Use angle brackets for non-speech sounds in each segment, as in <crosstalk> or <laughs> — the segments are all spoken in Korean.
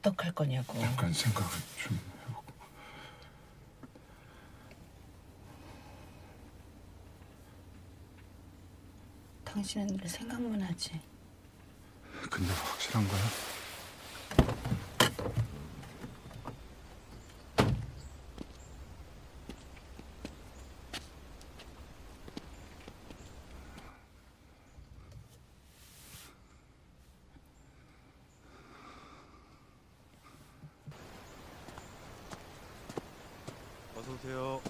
어떡할 거냐고. 잠깐 생각을 좀 해보고 당신은 늘 생각만 하지. 근데 확실한 거야? 어서 오세요.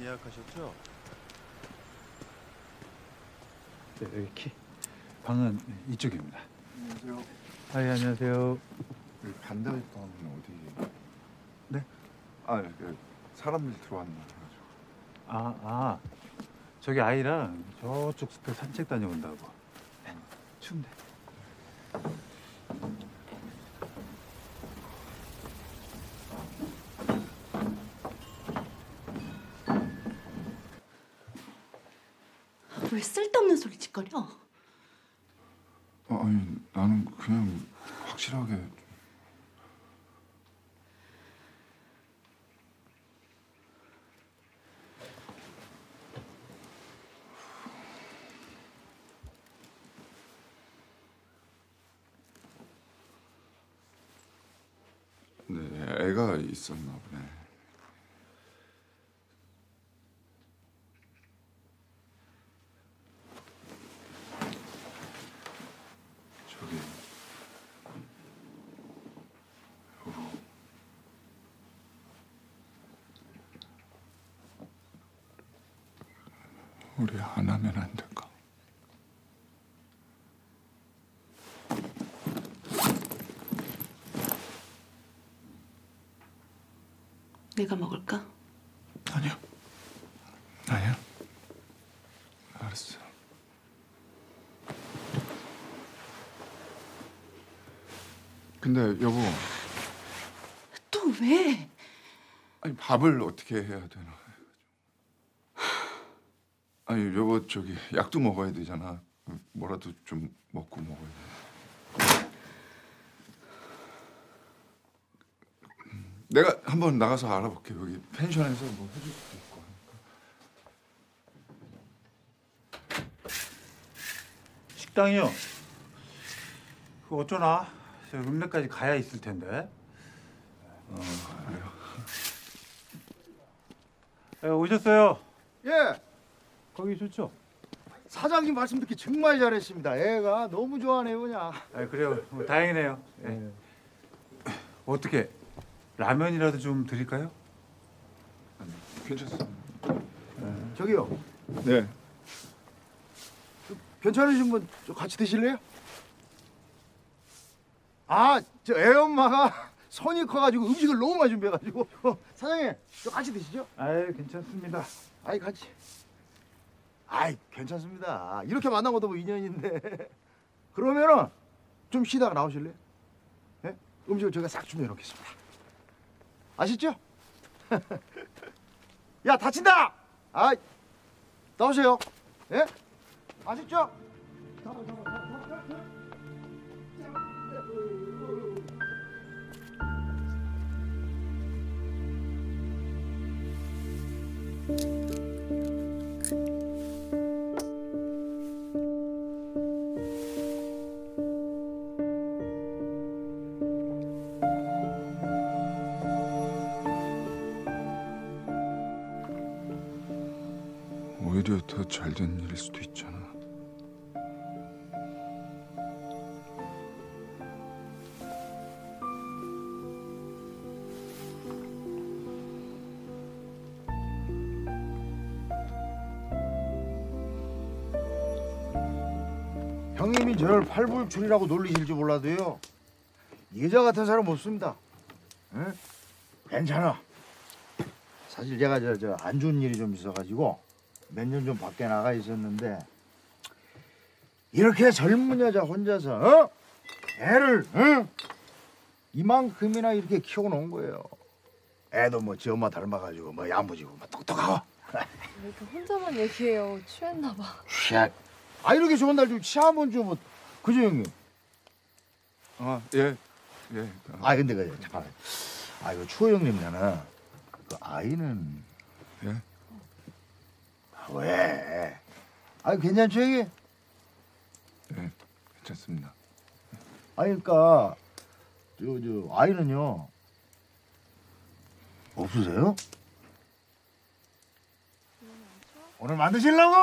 예약하셨죠? 네, 이렇게 방은 이쪽입니다. 안녕하세요 아, 예, 안녕하세요. 여기 반대방은 어디? 네? 아, 그 사람들 들어왔나 해가지고 아, 아, 저기 아이랑 저쪽 숲에 산책 다녀온다고. 네, 추운데. 왜 쓸데없는 소리 짓거려? 아, 아니 나는 그냥 확실하게 네, 애가 있었나 보네. 저기 여보 우리 안 하면 안 될까? 내가 먹을까? 아니요 아니요 알았어 근데 여보 또 왜? 아니 밥을 어떻게 해야 되나 아니 여보 저기 약도 먹어야 되잖아 뭐라도 좀 먹고 먹어야 돼 음, 내가 한번 나가서 알아볼게 여기 펜션에서 뭐 해줄 수도 있고 하니까. 식당이요. 그 어쩌나? 저 읍내까지 가야 있을 텐데. 어 그래요 예, 오셨어요. 예, 거기 좋죠? 사장님 말씀 듣기 정말 잘했습니다. 애가 너무 좋아하네요, 그냥. 아, 그래요. 뭐, 다행이네요. 예. 어떻게 라면이라도 좀 드릴까요? 괜찮습니다 저기요, 네 괜찮으신 분좀 같이 드실래요? 아, 저 애 엄마가 <laughs> 손이 커가지고 음식을 너무 많이 준비해가지고 <laughs> 사장님, 저 같이 드시죠? 아유, 괜찮습니다. 아이 같이. 아이 괜찮습니다. 이렇게 만난 것도 뭐 인연인데. <laughs> 그러면은 좀 쉬다가 나오실래요? 예? 음식을 저희가 싹 준비해 놓겠습니다. 아시죠? <laughs> 야 다친다. 아 나오세요. 예? 아시죠? 저를 팔불출이라고 놀리실지 몰라도요. 이 여자 같은 사람 못 씁니다. 응? 괜찮아. 사실 제가 저 저 안 좋은 일이 좀 있어가지고 몇 년 좀 밖에 나가 있었는데 이렇게 젊은 여자 혼자서 어? 애를 응? 이만큼이나 이렇게 키워놓은 거예요. 애도 뭐 지 엄마 닮아가지고 뭐 야무지고 뭐 똑똑하고 왜 이렇게 혼자만 얘기해요? 취했나 봐. 샷. 아 이렇게 좋은 날 좀 취하면 좀 뭐, 그죠 형님? 아 예. 예. 아, 아 근데 그 잠깐. 아 이거 추호 형님잖아. 그 아이는 예. 아, 왜? 아 괜찮죠 형님? 예. 괜찮습니다. 아 그러니까 저 저 아이는요 없으세요? 오늘 만드시려고?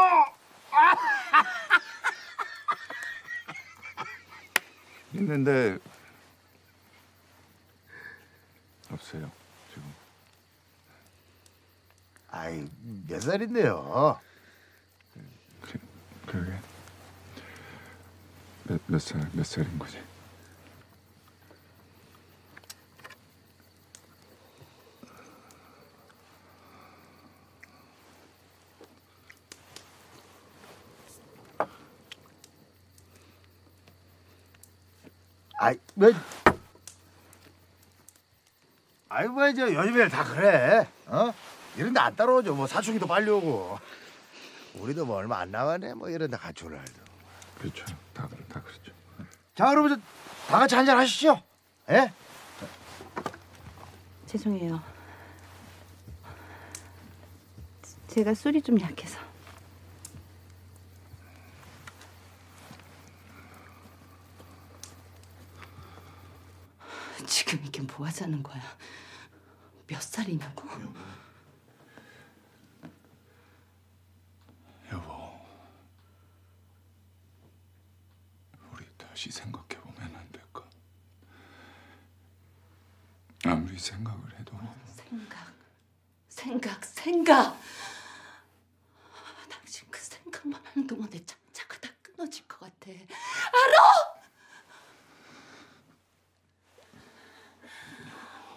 있는데 없어요. 지금. 아이 몇 살인데요? 그, 그러게. 몇, 몇 살, 몇 살인 거지? 아이 뭐 뭐저 요즘에 다 그래 어 이런데 안 따라오죠 뭐 사춘기도 빨리 오고 우리도 뭐 얼마 안 남았네 뭐 이런데 같이 올라 도 그렇죠. 다, 그래- 다 그렇죠. 자저다 같이 한잔 하시죠 예? 죄송해요. 제가 술이 좀 약해서. 지금 이게 뭐 하자는 거야? 몇 살이냐고? 여보, 우리 다시 생각해 보면 안 될까? 아무리 생각을 해도 생각, 생각, 생각. 당신 그 생각만 하는 동안 내 장자가 다 끊어질 것 같아. 알아?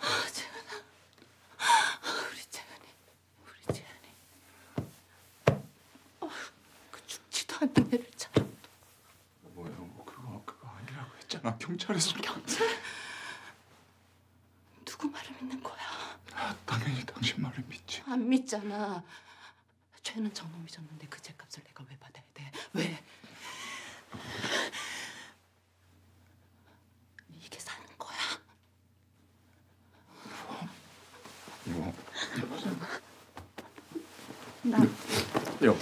아, 재현아, 아, 우리 재현이, 우리 재현이. 어, 그 죽지도 않는 애를 참. 뭐야, 뭐 그거 그거 아니라고 했잖아. 경찰에서 경찰? 누구 말을 믿는 거야? 아, 당연히 당신 말을 믿잖아. 죄는 저놈이 졌는데 그 죄값을 내가 왜 받아야 돼? 왜? 이게 사는 거야? 여보, 나 여보,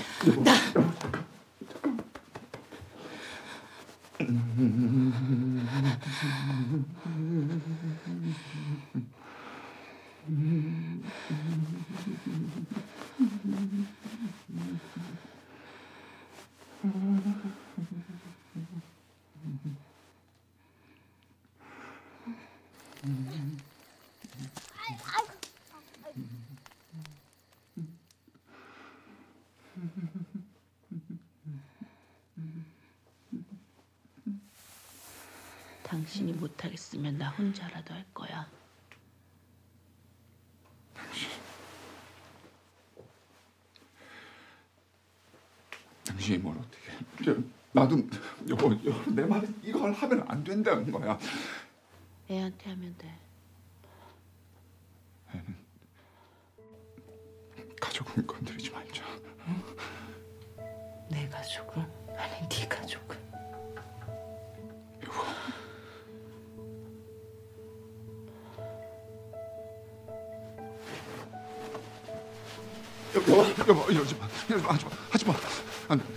당신이 못하겠으면 나 혼자라도 할 거야. 당신이 뭘 어떻게? 나도 여보, 여보 내 말은 이걸 하면 안 된다는 거야. 애한테 하면 돼.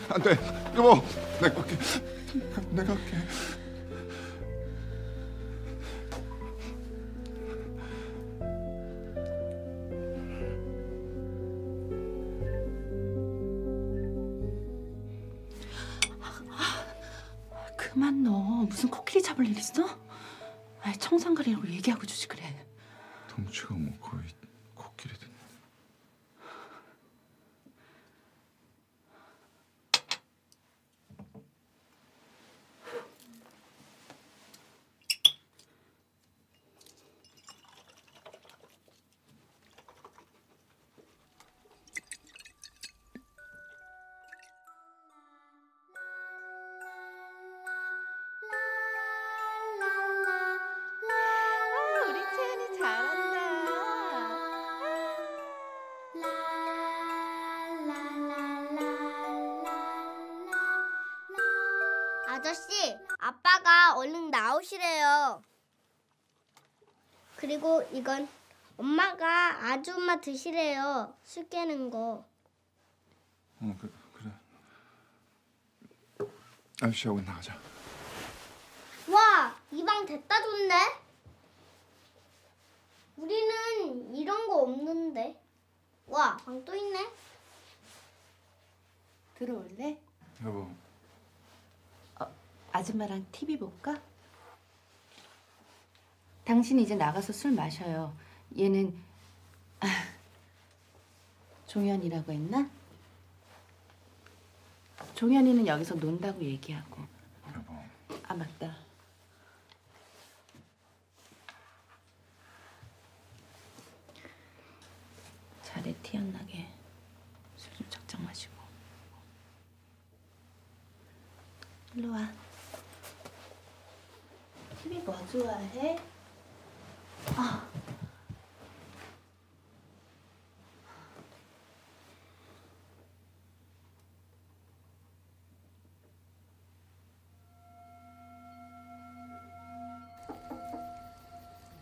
안, 안 돼, 여보, 내가 할게, 내가 할게. 그만 너 무슨 코끼리 잡을 일 있어? 아 청산가리라고 얘기하고 주지 그래. 나오시래요. 그리고 이건 엄마가 아줌마 드시래요. 술 깨는 거. 어 그, 그래. 아저씨하고 나가자. 와, 이 방 됐다 좋네. 우리는 이런 거 없는데. 와, 방 또 있네. 들어올래? 여보, 아줌마랑 TV 볼까? 당신 이제 나가서 술 마셔요. 얘는 아, <laughs> 종현이라고 했나? 종현이는 여기서 논다고 얘기하고. 여보. 아 맞다. 잘해 티 안 나게 술좀 작작 마시고. 일로 와. TV 뭐 좋아해? 아.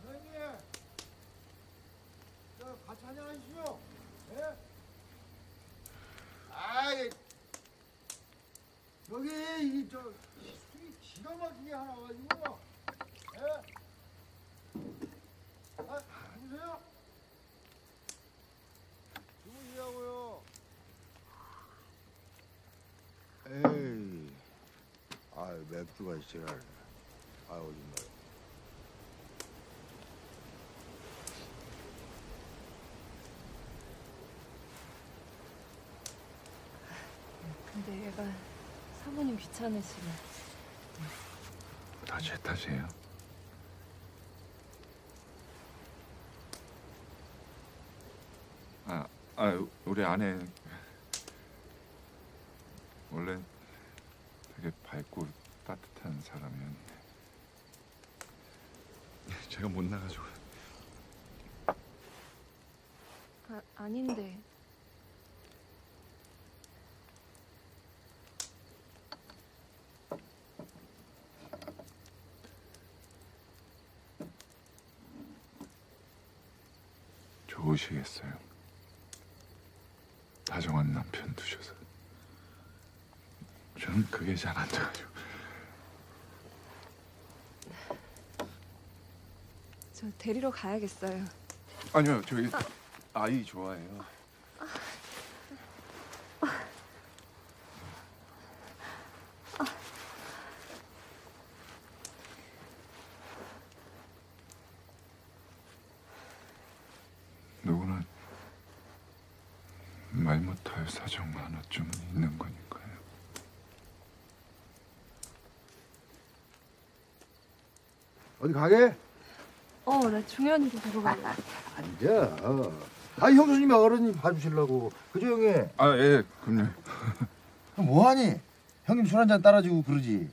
선생님, 저 같이 한잔 하시죠. 예? 아이, 여기 이저 술이 기가 막히게 하나 가지고. 예? 아, 앉으세요. 주무시라고요. 에이, 아 맥주가 해. 아 어딨나요? 근데 얘가 사모님 귀찮으시면 다 제 탓이에요. 아, 아 우리 아내 원래 되게 밝고 따뜻한 사람이었는데 제가 못 나가지고 아, 아닌데 좋으시겠어요. 다정한 남편 두셔서 저는 그게 잘 안 돼가지고 저 데리러 가야겠어요. 아니요 저기 아이 좋아해요. 누구나 말 못할 사정 하나쯤은 있는 거니까요. 어디 가게? 어, 나 종현이도 보러 갈래. 앉아. 아 형수님이 어른이 봐주시려고. 그죠 형님? 아 예, 그럼요. 뭐하니? 형님 술 한 잔 따라주고 그러지.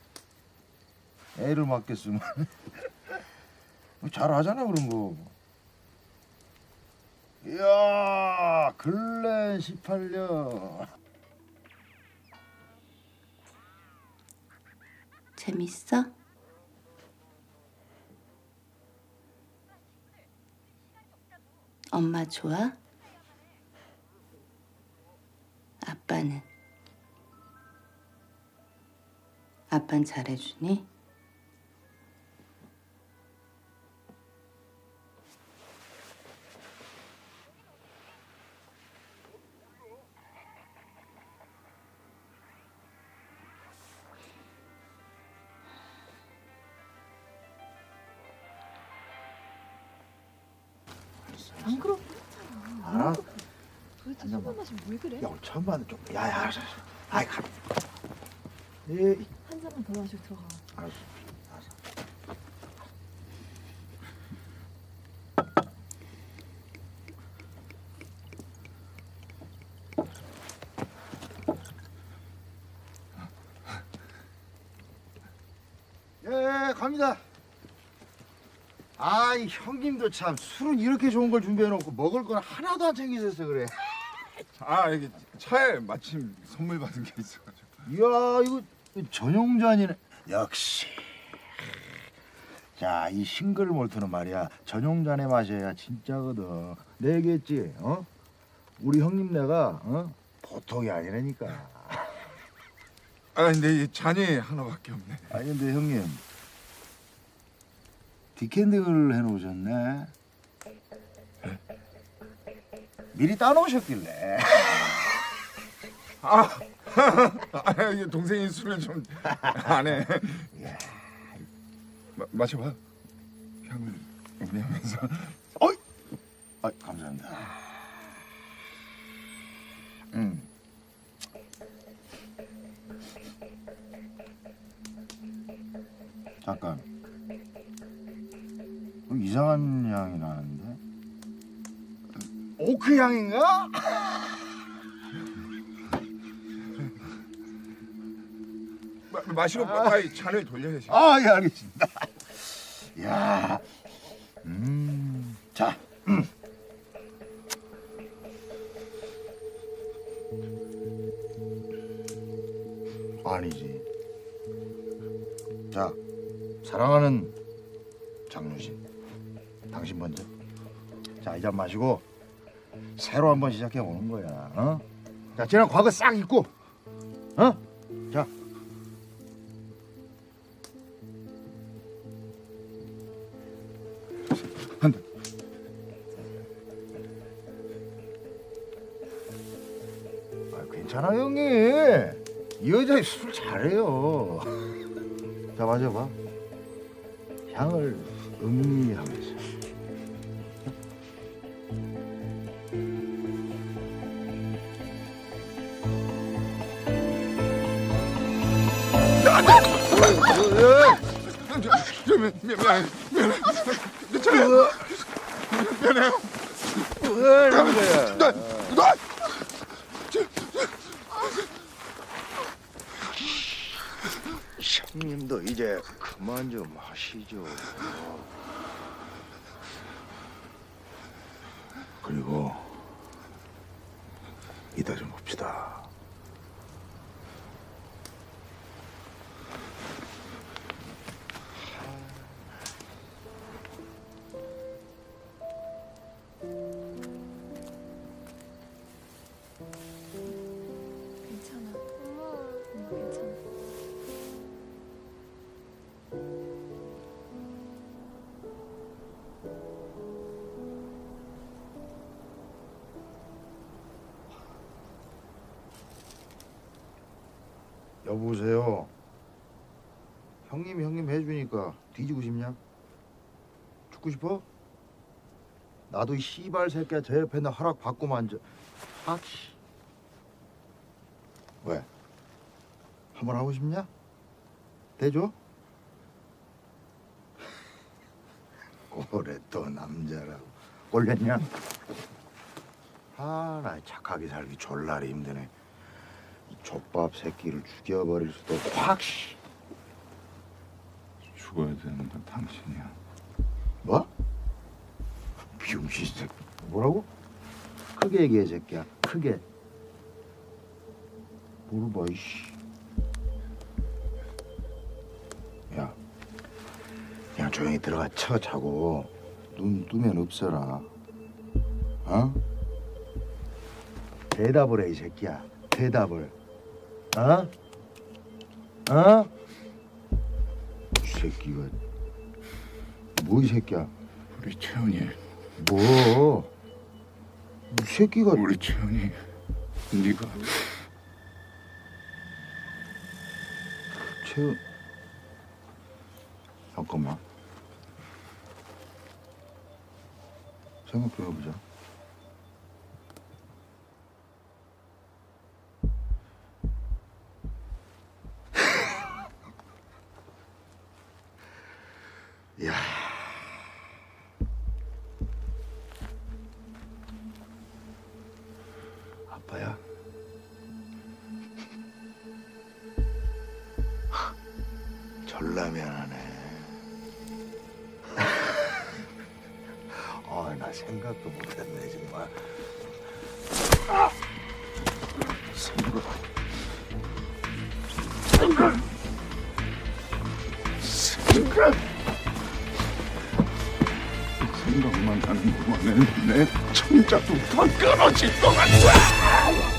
애를 맡겠으면. 잘하잖아 그런 거. 이야 글렌 18년. 재밌어? 엄마 좋아? 아빠는? 아빤 잘해주니? 왜 그래? 야 오늘 처음 봤는데 좀. 야야 알았어. 알았어. 아이 가. 예. 한 잔만 더 마시고 들어가. 알았어. 알았어. 예, 예, 갑니다. 아이 형님도 참 술은 이렇게 좋은 걸 준비해놓고 먹을 건 하나도 안 챙기셨어 그래. 아 이게 차에 마침 선물 받은 게 있어가지고. 이야 이거 전용잔이네. 역시 자, 이 싱글 몰트는 말이야 전용잔에 마셔야 진짜거든. 내 얘기했지, 어? 우리 형님 내가 어? 보통이 아니라니까. 아 근데 이 잔이 하나밖에 없네. 아니 근데 형님 디캔딩을 해놓으셨네. 미리 따놓으셨길래. <laughs> 아, 아 이게 동생이 술을 좀 안 해. 마, 마셔봐. 향을 음미하면서. 어이, 아 감사합니다. 음. 잠깐. 어, 이상한 향이 나는데. 오크 향인가? 마, 마시고 빨리 잔을 돌려야 지. 아, 예, 알겠습니다. 야, 음, 자, 음. 아니지. 자, 사랑하는 장루신, 당신 먼저. 자, 이 잔 마시고 새로 한번 시작해 보는 거야. 어? 자, 지난 과거 싹 잊고, 어? 자. 한다. 아, 괜찮아 형님. 이 여자 술 잘해요. <laughs> 자 마셔봐. 향을 음미하면서. 미, 미, 미안해. 미안해. 괜찮아요. 미안해요. 뭐하는 거야? 나, 나. 형님도 이제 그만 좀 하시죠. 여보세요. 형님 형님 해주니까 뒤지고 싶냐? 죽고 싶어? 나도 이 씨발 새끼야 저 옆에 나 허락 받고만 앉아. 아씨. 왜? 한번 하고 싶냐? 대줘? <laughs> 올해 또 남자라고 꼴렸냐? 아, 나 착하게 살기 졸라리 힘드네. 이 족밥 새끼를 죽여버릴 수도 확 씨. 죽어야 되는 건 당신이야. 뭐? 비용신 새끼 뭐라고? 크게 얘기해 새끼야 크게 뭘 봐, 이씨 야 그냥 조용히 들어가 쳐 자고 눈 뜨면 없어라 어? 대답을 해 이 새끼야 대답을 어? 어? 이 새끼가 뭐 이 새끼야? 우리 채연이, 뭐? 이 새끼가 우리 채연이, 네가. 채 잠깐만. 생각 좀 해보자 아빠야 졸라 미안하네. 아, 나 생각도 못했네 정말. 아! 생각. 생각. 생각. 동안에 내 청자도 다 끊어질 것 같아.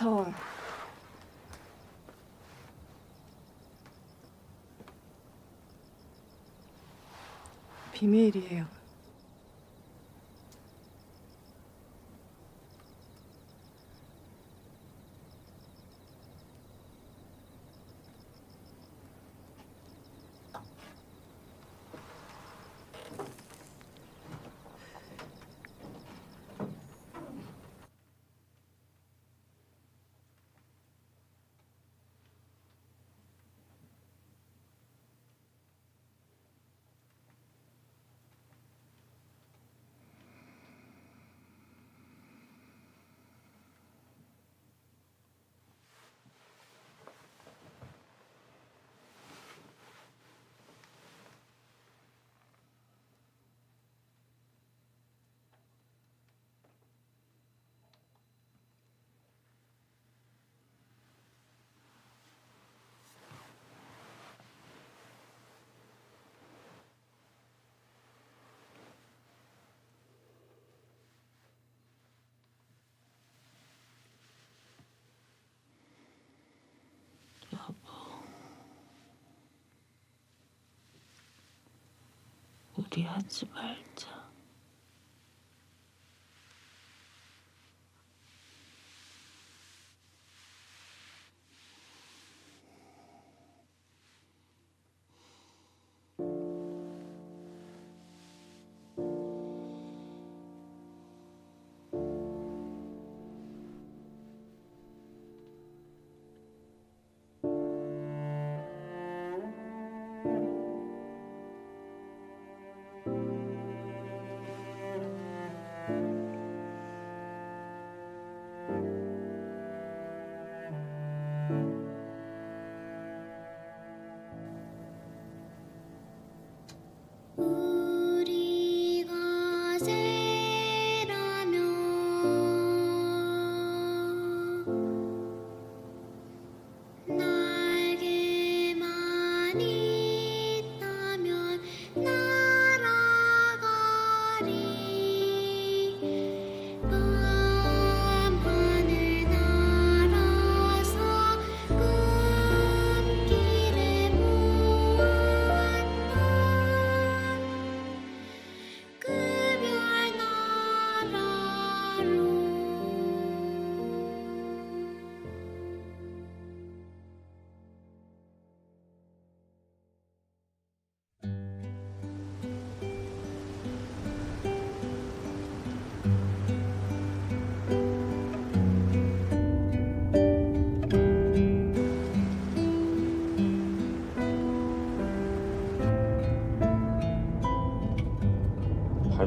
저 비밀이에요. 무리하지 말자.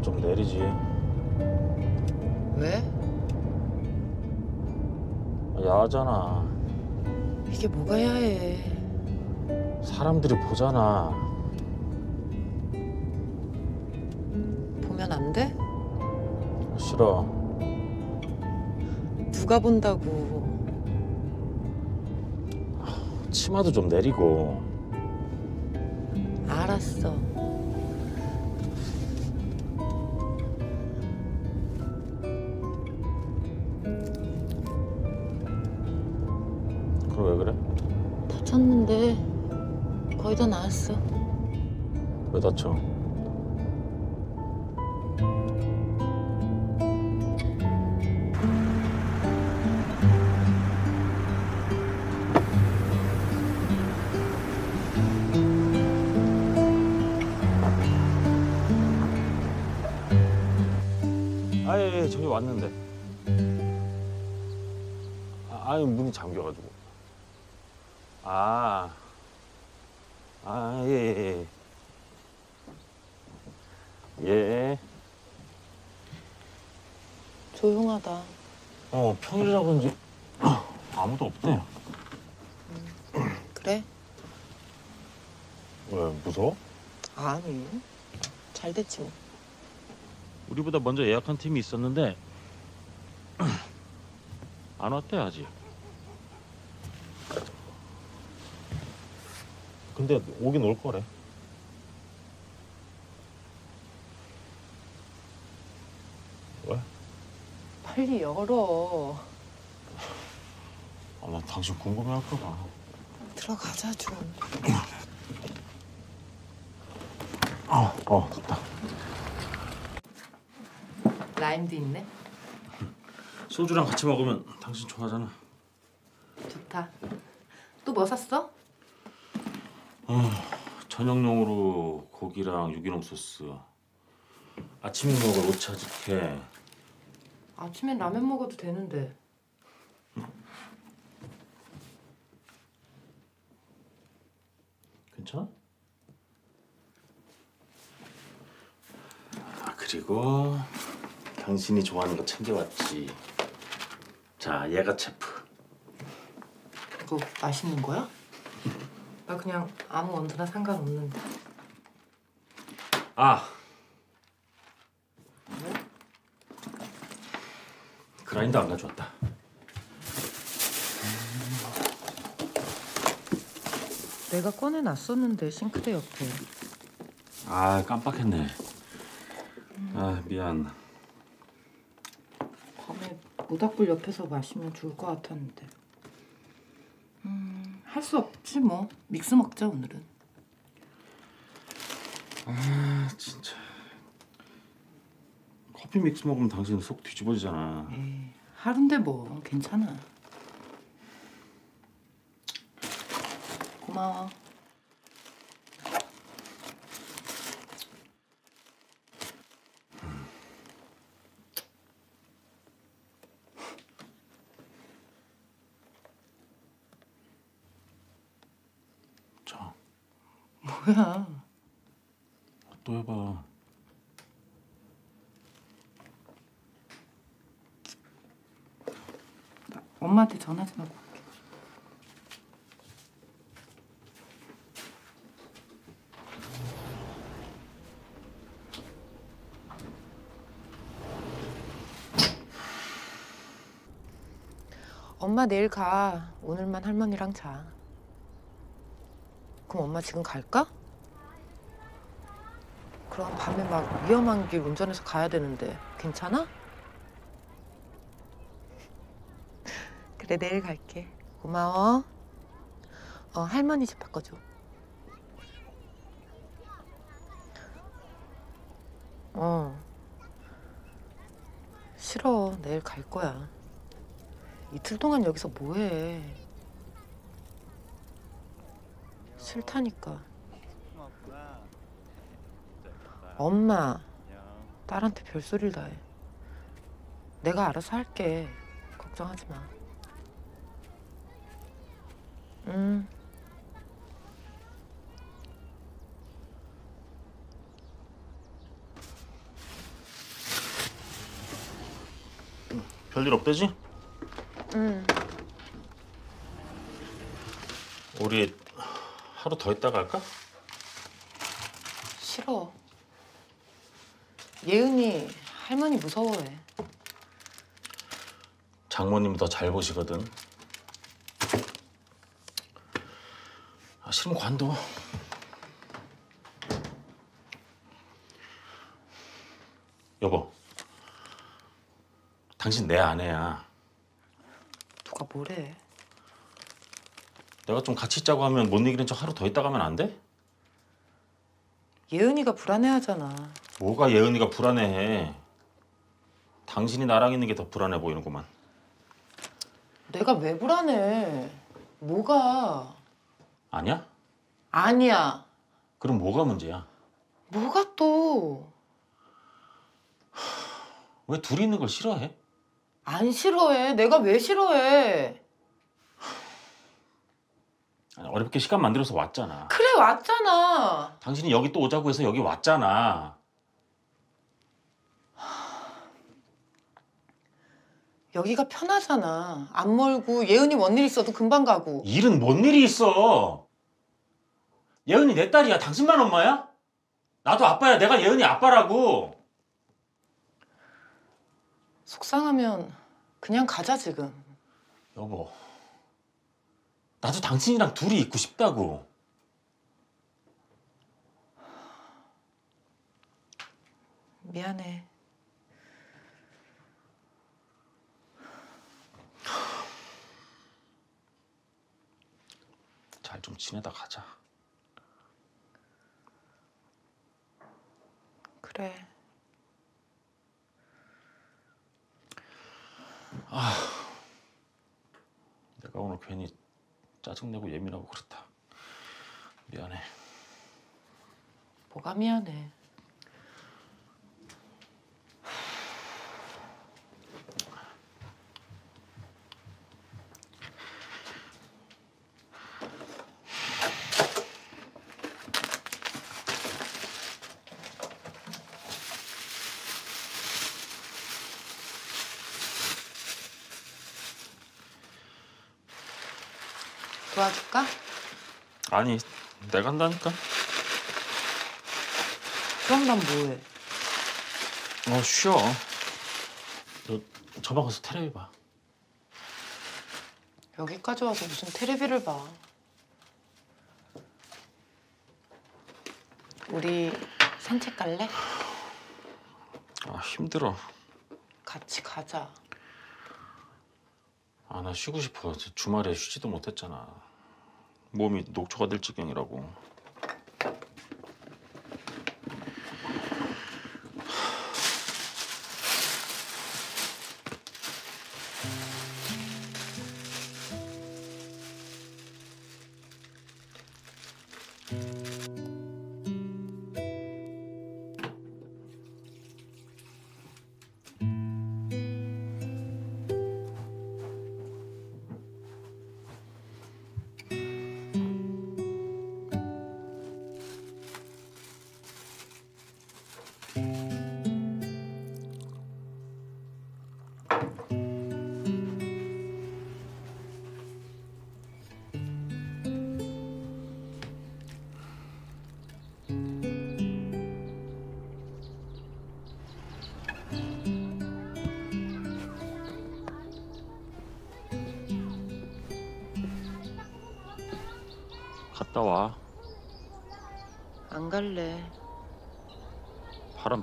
좀 내리지. 왜? 야하잖아. 이게 뭐가 야해? 사람들이 보잖아. 보면 안 돼? 싫어. 누가 본다고? 치마도 좀 내리고. 알았어. 왜 다쳐? 아예 예, 저기 왔는데. 아, 아니 문이 잠겨가지고. 아. 아, 예, 예, 예. 예. 조용하다. 어, 평일이라 그런지 아무도 없대. 그래? 왜, 무서워? 아니. 잘 됐지 뭐. 우리보다 먼저 예약한 팀이 있었는데 안 왔대 아직. 근데 오긴 올 거래. 왜? 빨리 열어. 아, 나 당신 궁금해할까 봐. 들어가자 좀. 어, 어, 됐다. 라임도 있네. 소주랑 같이 먹으면 당신 좋아하잖아. 좋다. 또 뭐 샀어? 저녁용으로 고기랑 유기농 소스. 아침에 먹을 오차즈케. 아침엔 라면 먹어도 되는데. 괜찮아? 아, 그리고 당신이 좋아하는 거 챙겨왔지. 자, 얘가 체프. 이거 맛있는 거야? 나 그냥 아무 원두나 상관없는데. 아. 그라인더 안 가져왔다. 내가 꺼내놨었는데 싱크대 옆에. 아, 깜빡했네. 아, 미안. 밤에 모닥불 옆에서 마시면 좋을 것 같았는데. 음, 할 수 없지 뭐. 믹스 먹자 오늘은. 아, 진짜. 커피 믹스 먹으면 당신 속 뒤집어지잖아. 에이, 하루인데 뭐 괜찮아. 고마워. 자, 뭐야? 또 해봐. 엄마한테 전화 좀 하고. 올게. 엄마 내일 가. 오늘만 할머니랑 자. 그럼 엄마 지금 갈까? 그럼 밤에 막 위험한 길 운전해서 가야 되는데 괜찮아? 그래 내일 갈게. 고마워. 어 할머니 집 바꿔줘. 어. 싫어. 내일 갈 거야. 이틀 동안 여기서 뭐해? 싫다니까. 엄마. 딸한테 별소리를 다 해. 내가 알아서 할게. 걱정하지 마. 응. 별일 없대지? 응. 우리 하루 더 있다 갈까? 싫어. 예은이 할머니 무서워해. 장모님이 더 잘 보시거든. 싫으면 관둬. 여보, 당신 내 아내야. 누가 뭐래? 내가 좀 같이 있자고 하면 못 이기는 척 하루 더 있다 가면 안 돼? 예은이가 불안해하잖아. 뭐가 예은이가 불안해해. 당신이 나랑 있는 게 더 불안해 보이는구만. 내가 왜 불안해? 뭐가? 아니야? 아니야. 그럼 뭐가 문제야? 뭐가 또? 왜 둘이 있는 걸 싫어해? 안 싫어해. 내가 왜 싫어해? 아니, 어렵게 시간 만들어서 왔잖아. 그래 왔잖아. 당신이 여기 또 오자고 해서 여기 왔잖아. 여기가 편하잖아. 안 멀고 예은이 뭔 일 있어도 금방 가고. 일은 뭔 일이 있어? 예은이 내 딸이야. 당신만 엄마야? 나도 아빠야. 내가 예은이 아빠라고. 속상하면 그냥 가자 지금. 여보, 나도 당신이랑 둘이 있고 싶다고. 미안해. 잘 좀 지내다 가자. 그래. 내가 오늘 괜히 짜증내고 예민하고 그렇다. 미안해. 뭐가 미안해. 도와줄까? 아니, 내가 한다니까. 그럼 난 뭐해? 어, 쉬어. 너 저방 가서 테레비 봐. 여기까지 와서 무슨 테레비를 봐. 우리 산책 갈래? 아, 힘들어. 같이 가자. 아, 나 쉬고 싶어. 저 주말에 쉬지도 못했잖아. 몸이 녹초가 될 지경이라고.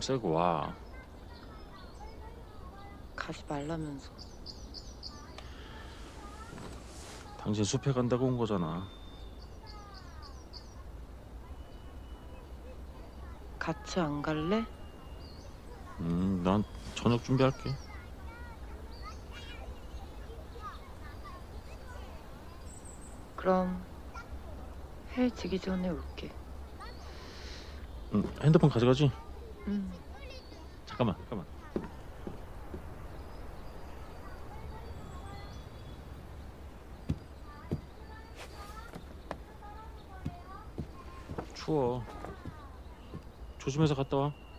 바람 쐬고 와. 가지 말라면서. 당신 숲에 간다고 온 거잖아. 같이 안 갈래? 음, 난 저녁 준비할게. 그럼 헤어지기 전에 올게. 응, 핸드폰 가져가지? 응. 잠깐만, 잠깐만. 추워. 조심해서 갔다 와.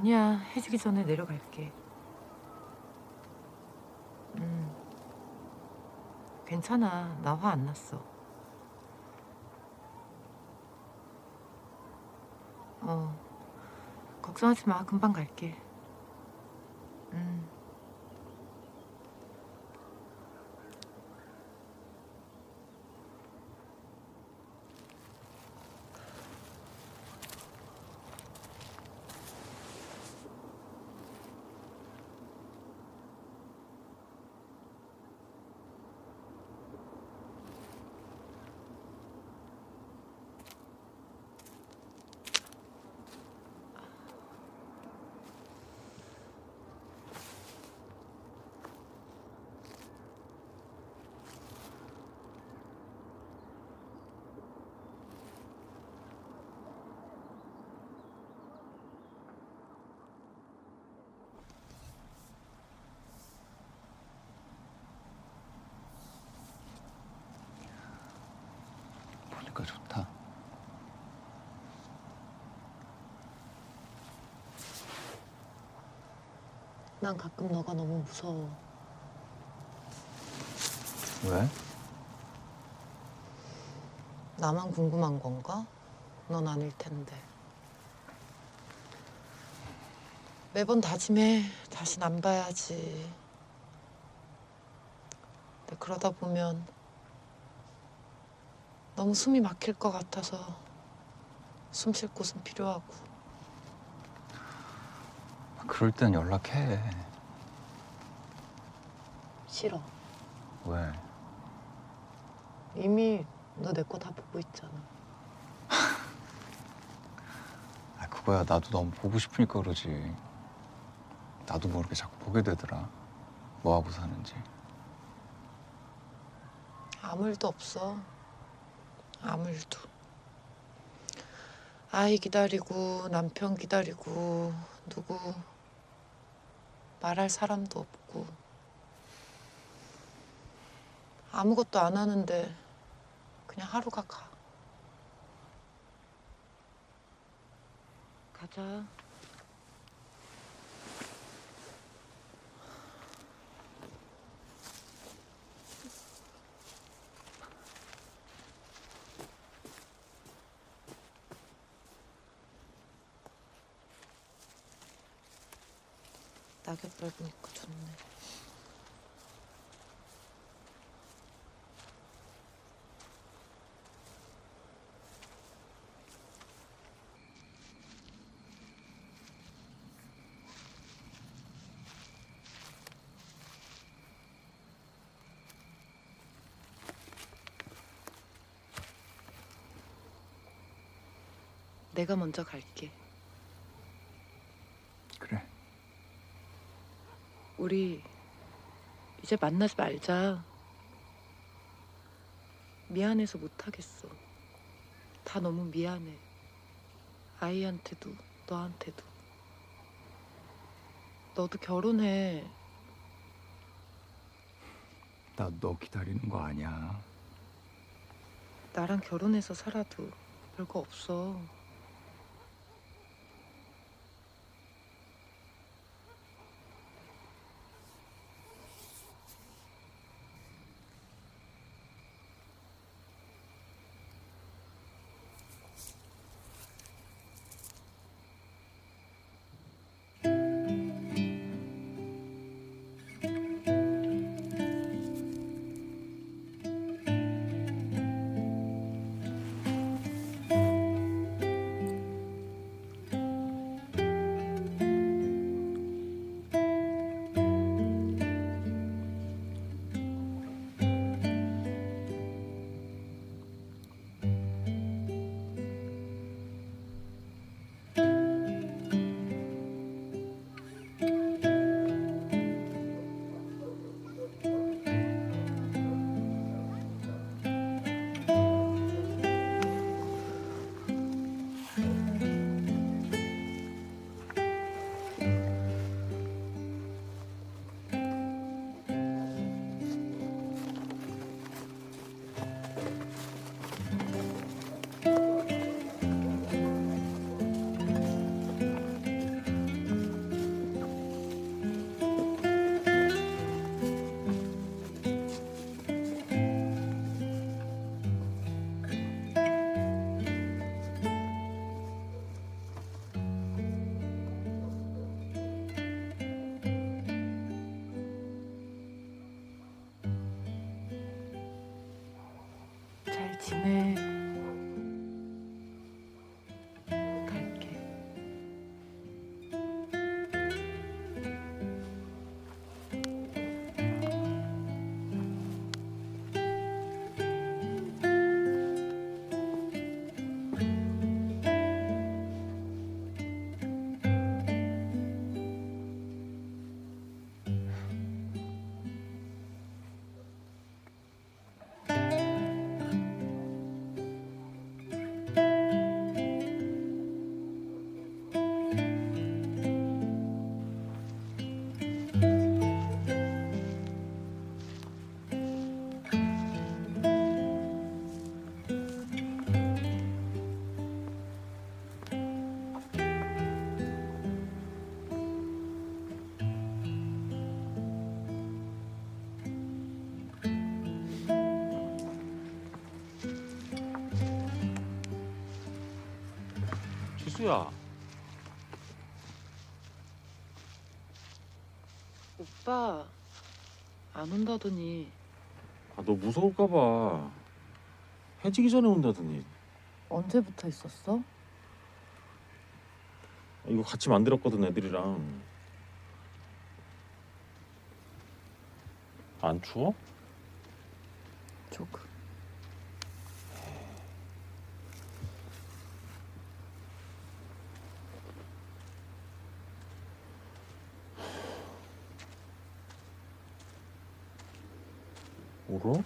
아니야. 해지기 전에 내려갈게. 음. 괜찮아. 나 화 안 났어. 어. 걱정하지 마. 금방 갈게. 음. 보니까 좋다. 난 가끔 너가 너무 무서워. 왜? 나만 궁금한 건가? 넌 아닐 텐데. 매번 다짐해. 다신 안 봐야지. 근데 그러다 보면 너무 숨이 막힐 것 같아서 숨 쉴 곳은 필요하고. 그럴 땐 연락해. 싫어. 왜? 이미 너 내 거 다 보고 있잖아. <laughs> 아 그거야 나도 너무 보고 싶으니까 그러지. 나도 모르게 자꾸 보게 되더라. 뭐 하고 사는지. 아무 일도 없어. 아무 일도. 아이 기다리고 남편 기다리고 누구 말할 사람도 없고 아무것도 안 하는데 그냥 하루가 가. 가자. 낙엽 밟으니까 좋네. 내가 먼저 갈게. 그래. 우리 이제 만나지 말자. 미안해서 못하겠어. 다 너무 미안해. 아이한테도 너한테도. 너도 결혼해. 나 너 기다리는 거 아니야. 나랑 결혼해서 살아도 별거 없어. 수야. 오빠 안 온다더니 아, 너 무서울까 봐. 해지기 전에 온다더니. 언제부터 있었어? 이거 같이 만들었거든 애들이랑. 안 추워? 울어?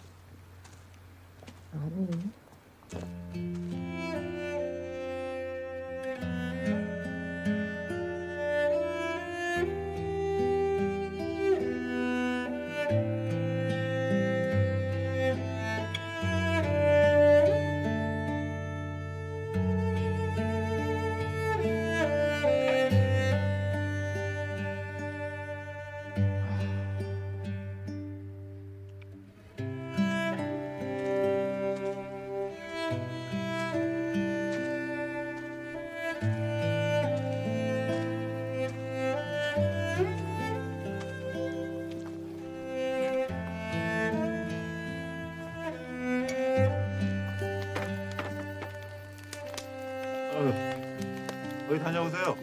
다녀오세요.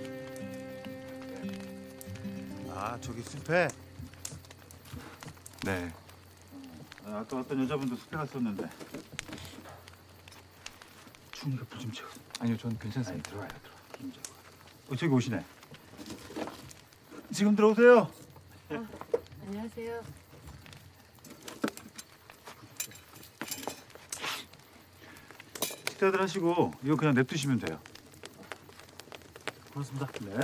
아 저기 숲에 네. 아, 아까 어떤 여자분도 숲에 갔었는데. 추우니까 불좀 채워. 아니요, 전 괜찮습니다. 들어와요, 들어와. 불좀 채워. 어 저기 오시네. 지금 들어오세요. 안녕하세요. 식사들 하시고 이거 그냥 냅두시면 돼요. 고맙습니다. 네.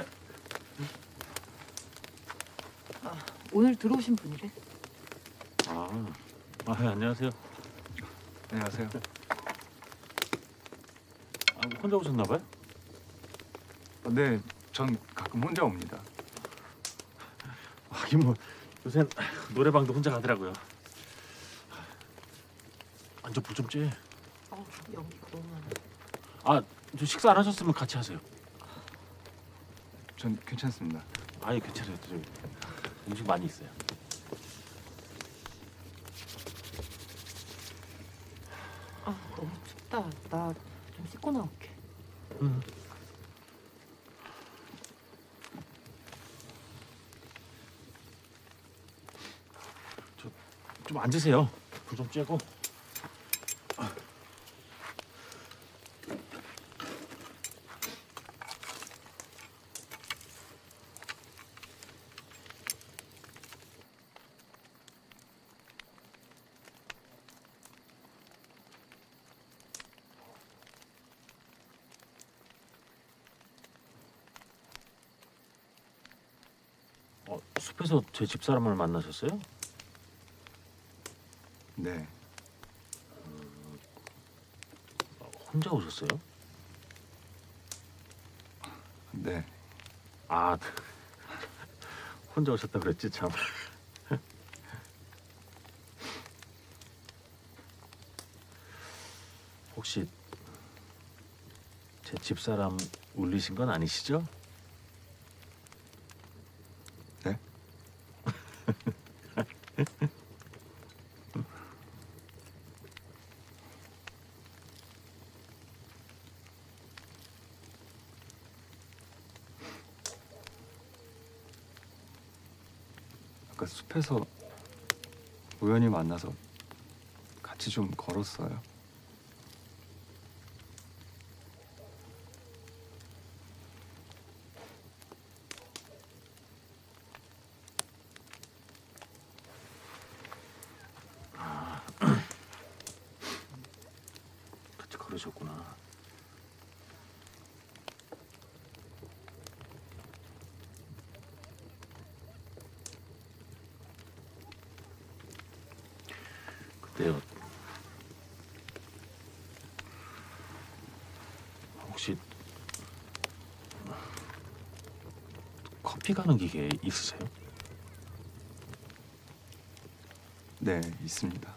오늘 들어오신 분이래. 아, 아 안녕하세요. 안녕하세요. 아, 혼자 오셨나 봐요? 어, 네, 전 가끔 혼자 옵니다. 하긴 뭐 요새 노래방도 혼자 가더라고요. 앉아 불좀 쬐. 어, 연기가 너무 많아. 아, 저 식사 안 하셨으면 같이 하세요. 전 괜찮습니다. 아예 괜찮아요. 저 음식 많이 있어요. 아, 너무 춥다. 나 좀 씻고 나올게. 응. 좀 앉으세요. 불 좀 쬐고. 어, 숲에서 제 집사람을 만나셨어요? 네, 혼자 오셨어요? 네. 아, <laughs> 혼자 오셨다 그랬지 참. <laughs> 혹시 제 집사람 울리신 건 아니시죠? 네? 숲에서 우연히 만나서 같이 좀 걸었어요. 같이 걸으셨구나. 그때요. 혹시 커피 가는 기계 있으세요? 네, 있습니다.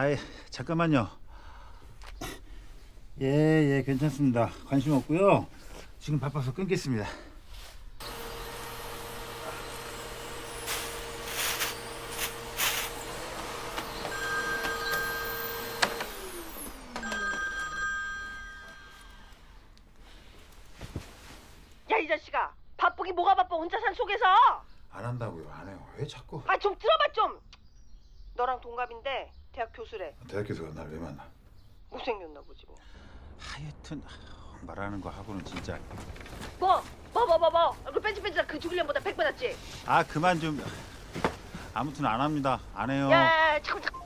아이 잠깐만요. 예, 예, 괜찮습니다. 관심 없고요. 지금 바빠서 끊겠습니다. 야 이 자식아 바쁘기 뭐가 바빠 혼자 산 속에서 안 한다고요. 안 해요. 왜 자꾸 아 좀 들어봐 좀 너랑 동갑인데 대학 교수래 대학교에서 날 왜 만나? 못생겼나 보지 뭐 하여튼 말하는 거 하고는 진짜 뭐? 뭐 뭐 뭐뭐 얼굴 뺀질뺀질한 그 죽일년보다 백 받았지 아 그만 좀 아무튼 안 합니다. 안 해요. 야 자꾸 자꾸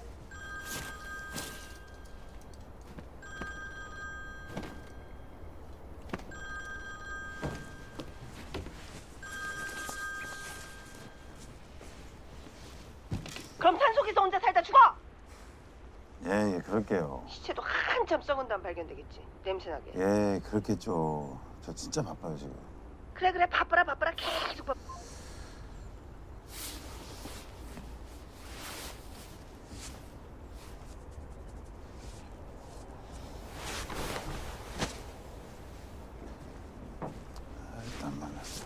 그럼 산속에서 혼자 살다 죽어 예, 예, 그럴게요. 시체도 한참 썩은 다음 발견되겠지 냄새나게 예, 그렇겠죠. 저 진짜 바빠요 지금. 그래 그래 바빠라 바빠라 계속 바빠 아, 일단 만났어.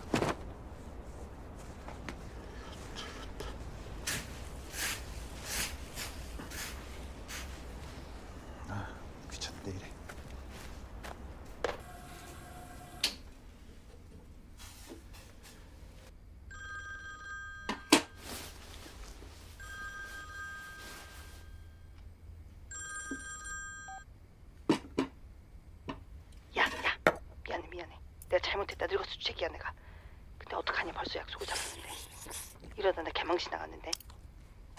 아, 귀찮네 이래. 야, 야, 미안해, 미안해. 내가 잘못했다. 주책이야, 내가. 근데 어떡하냐, 벌써 약속을 잡았는데. 이러다 나 개망신 나갔는데.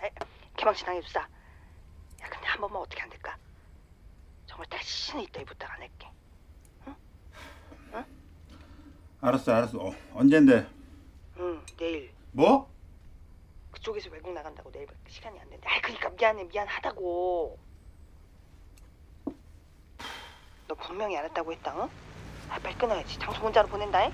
에, 개망신 당해주자. 야, 근데 한 번만 어떻게 안 될까? 정말 다시는 이따위 부탁 안 할게. 알았어, 알았어. 어, 언젠데? 응, 내일. 뭐? 그쪽에서 외국 나간다고 내일밖에 시간이 안 된대. 아, 그러니까 미안해, 미안하다고. 너 분명히 알았다고 했다, 응? 아, 빨리 끊어야지. 장소 문자로 보낸다, 잉?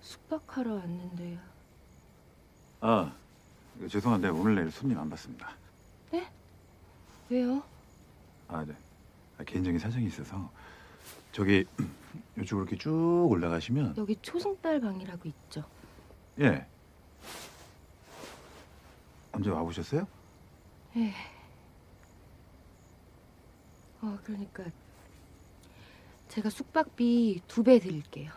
숙박하러 왔는데요. 아, 이거 죄송한데 오늘 내일 손님 안 받습니다. 왜요? 아, 네. 아, 개인적인 사정이 있어서 저기 <clears throat> 이쪽으로 이렇게 쭉 올라가시면 여기 초승달 방이라고 있죠. 예. 언제 와보셨어요? 예. 어, 그러니까 제가 숙박비 두 배 드릴게요.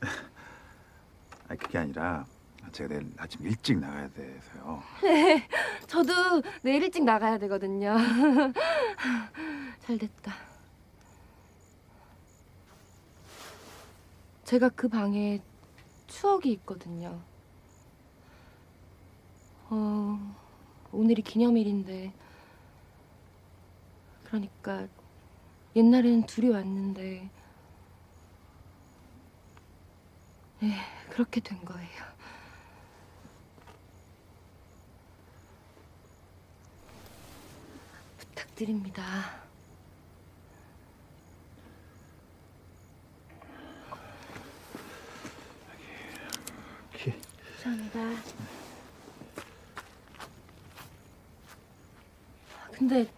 <laughs> 아, 그게 아니라 제가 내일 아침 일찍 나가야 돼서요. <laughs> 저도 내일 일찍 나가야 되거든요. <laughs> 잘 됐다. 제가 그 방에 추억이 있거든요. 어, 오늘이 기념일인데, 그러니까 옛날에는 둘이 왔는데, 예, 그렇게 된 거예요. 부탁드립니다. 이렇게. 감사합니다. 근데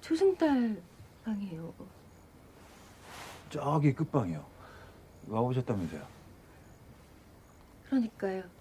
초승달 방이에요. 저기 끝방이요. 와보셨다면서요? 그러니까요.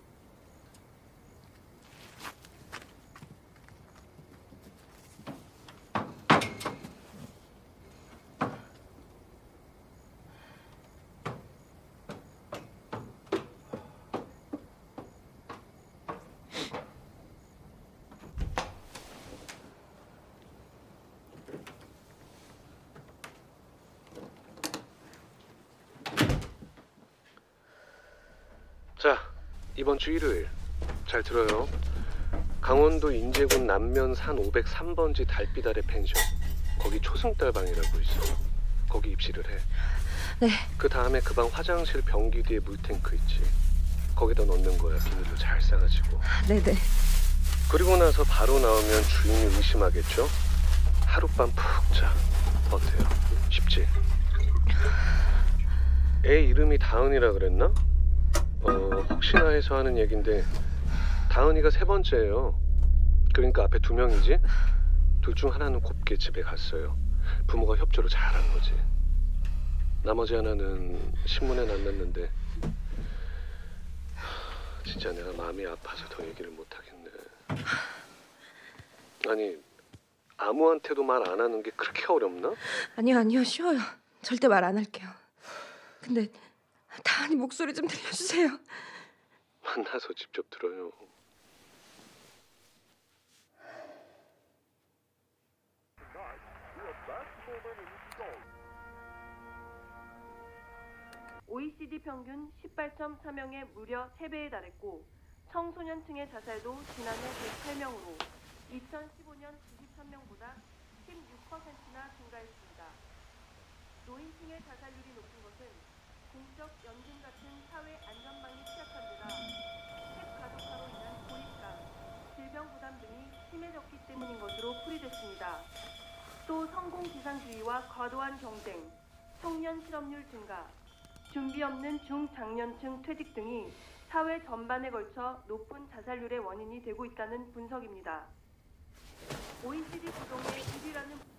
자, 이번 주 일요일 잘 들어요. 강원도 인제군 남면 산 503번지 달빛 아래 펜션. 거기 초승달 방이라고 있어. 거기 입실을 해. 네. 그 다음에 그 방 화장실 변기 뒤에 물탱크 있지. 거기다 넣는 거야. 비닐로 잘 싸가지고. 네네. 그리고 나서 바로 나오면 주인이 의심하겠죠? 하룻밤 푹 자. 어때요? 쉽지? 애 이름이 다은이라 그랬나? 어, 혹시나 해서 하는 얘긴데 다은이가 세 번째예요. 그러니까 앞에 두 명이지? 둘 중 하나는 곱게 집에 갔어요. 부모가 협조를 잘한 거지. 나머지 하나는 신문에 안 났는데 하, 진짜 내가 마음이 아파서 더 얘기를 못 하겠네. 아니 아무한테도 말 안 하는 게 그렇게 어렵나? 아니요 아니요 쉬워요. 절대 말 안 할게요. 근데 다은이 목소리 좀 들려주세요. 만나서 직접 들어요. OECD 평균 18.3명에 무려 3배에 달했고 청소년층의 자살도 지난해 108명으로 2015년 93명보다 16%나 증가했습니다. 노인층의 자살률이 높은 것은 공적 연금 같은 사회 안전망이 취약한 데다 질병 부담 등이 심해졌기 때문인 것으로 풀이됐습니다. 또 성공지상주의와 과도한 경쟁, 청년 실업률 증가, 준비 없는 중장년층 퇴직 등이 사회 전반에 걸쳐 높은 자살률의 원인이 되고 있다는 분석입니다. OECD 구동의 1위라는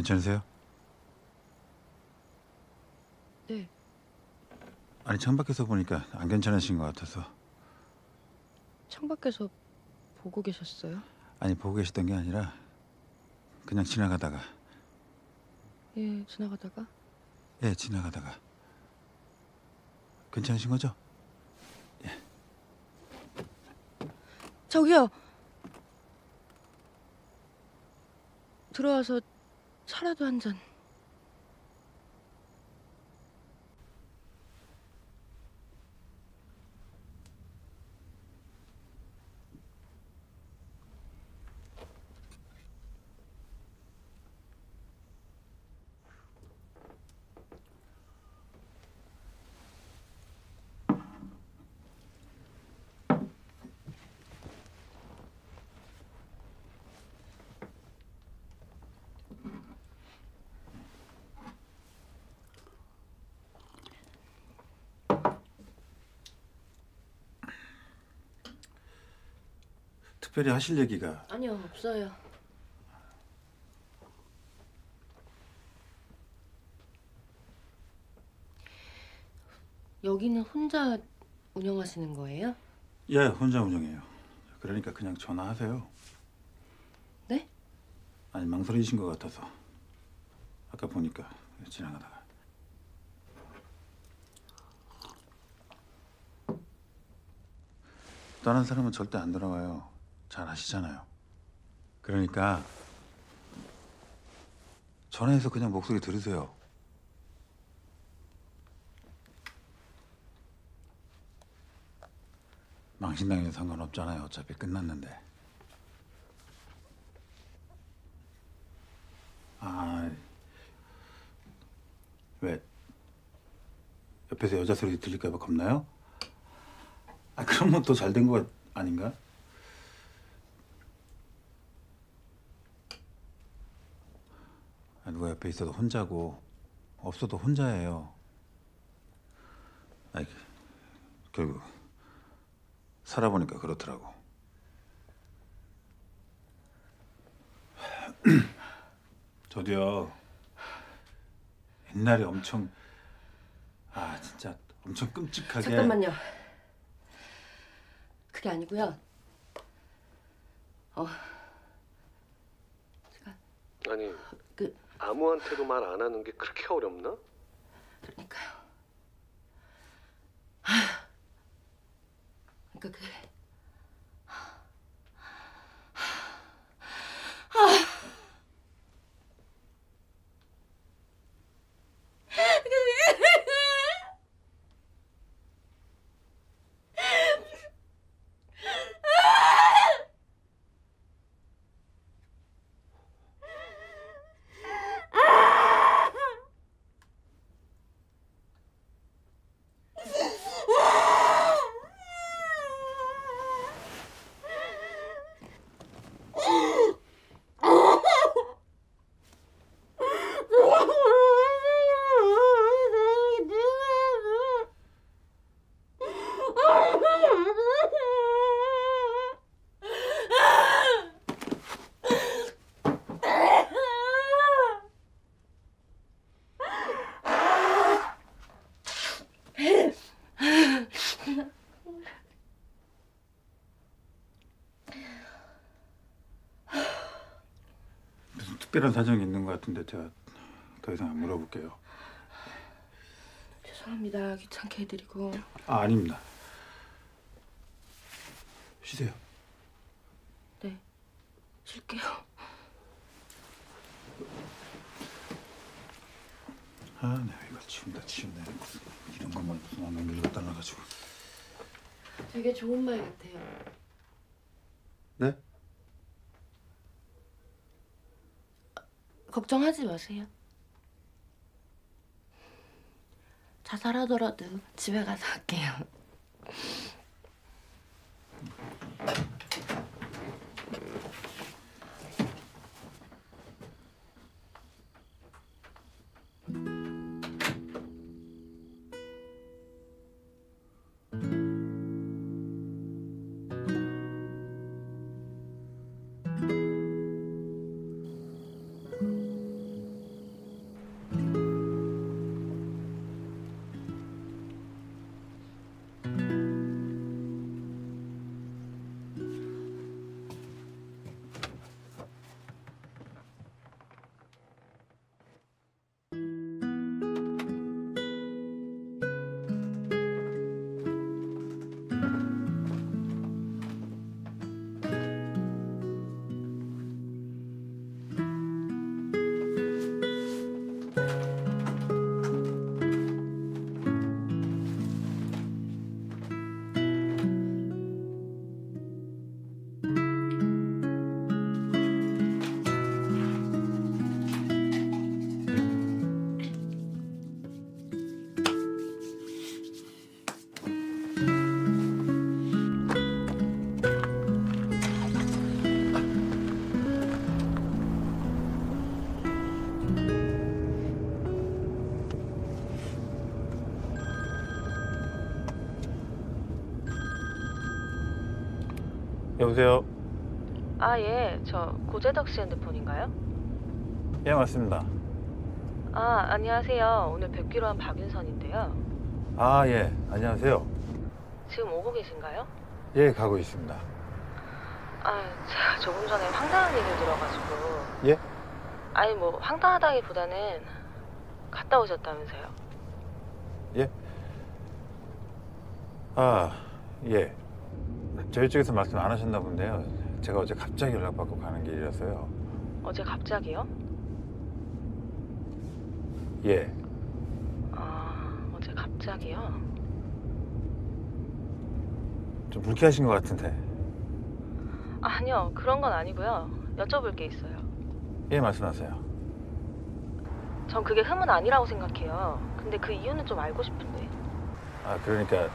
괜찮으세요? 네. 아니 창밖에서 보니까 안 괜찮으신 것 같아서 창밖에서 보고 계셨어요? 아니 보고 계시던 게 아니라 그냥 지나가다가 예, 지나가다가 예 지나가다가 괜찮으신 거죠? 저기요. 들어와서 차라도 한 잔. 특별히 하실 얘기가 아니요, 없어요. 여기는 혼자 운영하시는 거예요? 예 혼자 운영해요. 그러니까 그냥 전화하세요. 네? 아니 망설이신 것 같아서 아까 보니까 지나가다가 다른 사람은 절대 안 돌아와요. 잘 아시잖아요. 그러니까 전화해서 그냥 목소리 들으세요. 망신당해도 상관없잖아요. 어차피 끝났는데. 아, 왜? 옆에서 여자 소리 들릴까봐 겁나요? 아, 그러면 더잘된 거 아닌가? 누가 옆에 있어도 혼자고 없어도 혼자예요. 아니 결국 살아보니까 그렇더라고. <clears throat> 저도요 옛날에 엄청 아 진짜 엄청 끔찍하게 잠깐만요. 그게 아니고요. 어, 아니 그- 아무한테도 말 안 하는 게 그렇게 어렵나? 그러니까요. 그러니까 그무 특별한 사정이 있는 것 같은데 제가 더 이상 안 물어볼게요. 죄송합니다. 귀찮게 해드리고. 아 아닙니다. 쉬세요. 네. 쉴게요. 아 내가 이걸 치운다 치운다 이런 것만 무슨 안 밀고 달라가지고. 되게 좋은 말 같아요. 네? 걱정하지 마세요. 자살하더라도 집에 가서 할게요. 여보세요. 아, 예. 저 고재덕 씨 핸드폰인가요? 예 맞습니다. 아, 안녕하세요. 오늘 뵙기로 한 박윤선인데요. 아 예 안녕하세요. 지금 오고 계신가요? 예 가고 있습니다. 아, 제가 조금 전에 황당한 얘기를 들어가지고. 예? 아니, 뭐, 황당하다기보다는 갔다 오셨다면서요. 예? 아 예. 저희 쪽에서 말씀 안 하셨나 본데요. 제가 어제 갑자기 연락받고 가는 길이라서요. 어제 갑자기요? 예. 아, 어제 갑자기요? 좀 불쾌하신 것 같은데. 아니요, 그런 건 아니고요. 여쭤볼 게 있어요. 예 말씀하세요. 전 그게 흠은 아니라고 생각해요. 근데 그 이유는 좀 알고 싶은데. 아 그러니까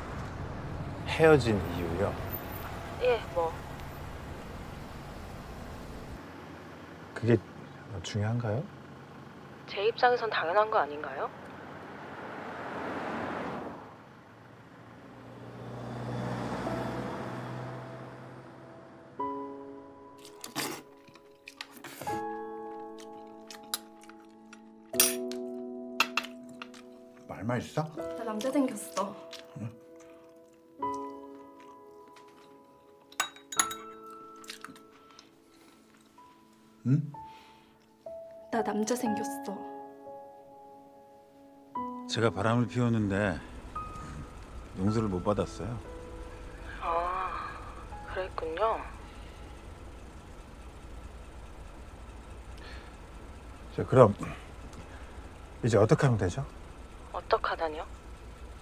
헤어진 이유요. 예, 뭐. 그게 중요한가요? 제 입장에선 당연한 거 아닌가요? 말만 있어? 나 남자 생겼어. 응? 남자 생겼어. 제가 바람을 피웠는데 용서를 못 받았어요. 아, 그랬군요. 저 그럼 이제 어떻게 하면 되죠? 어떡하다뇨?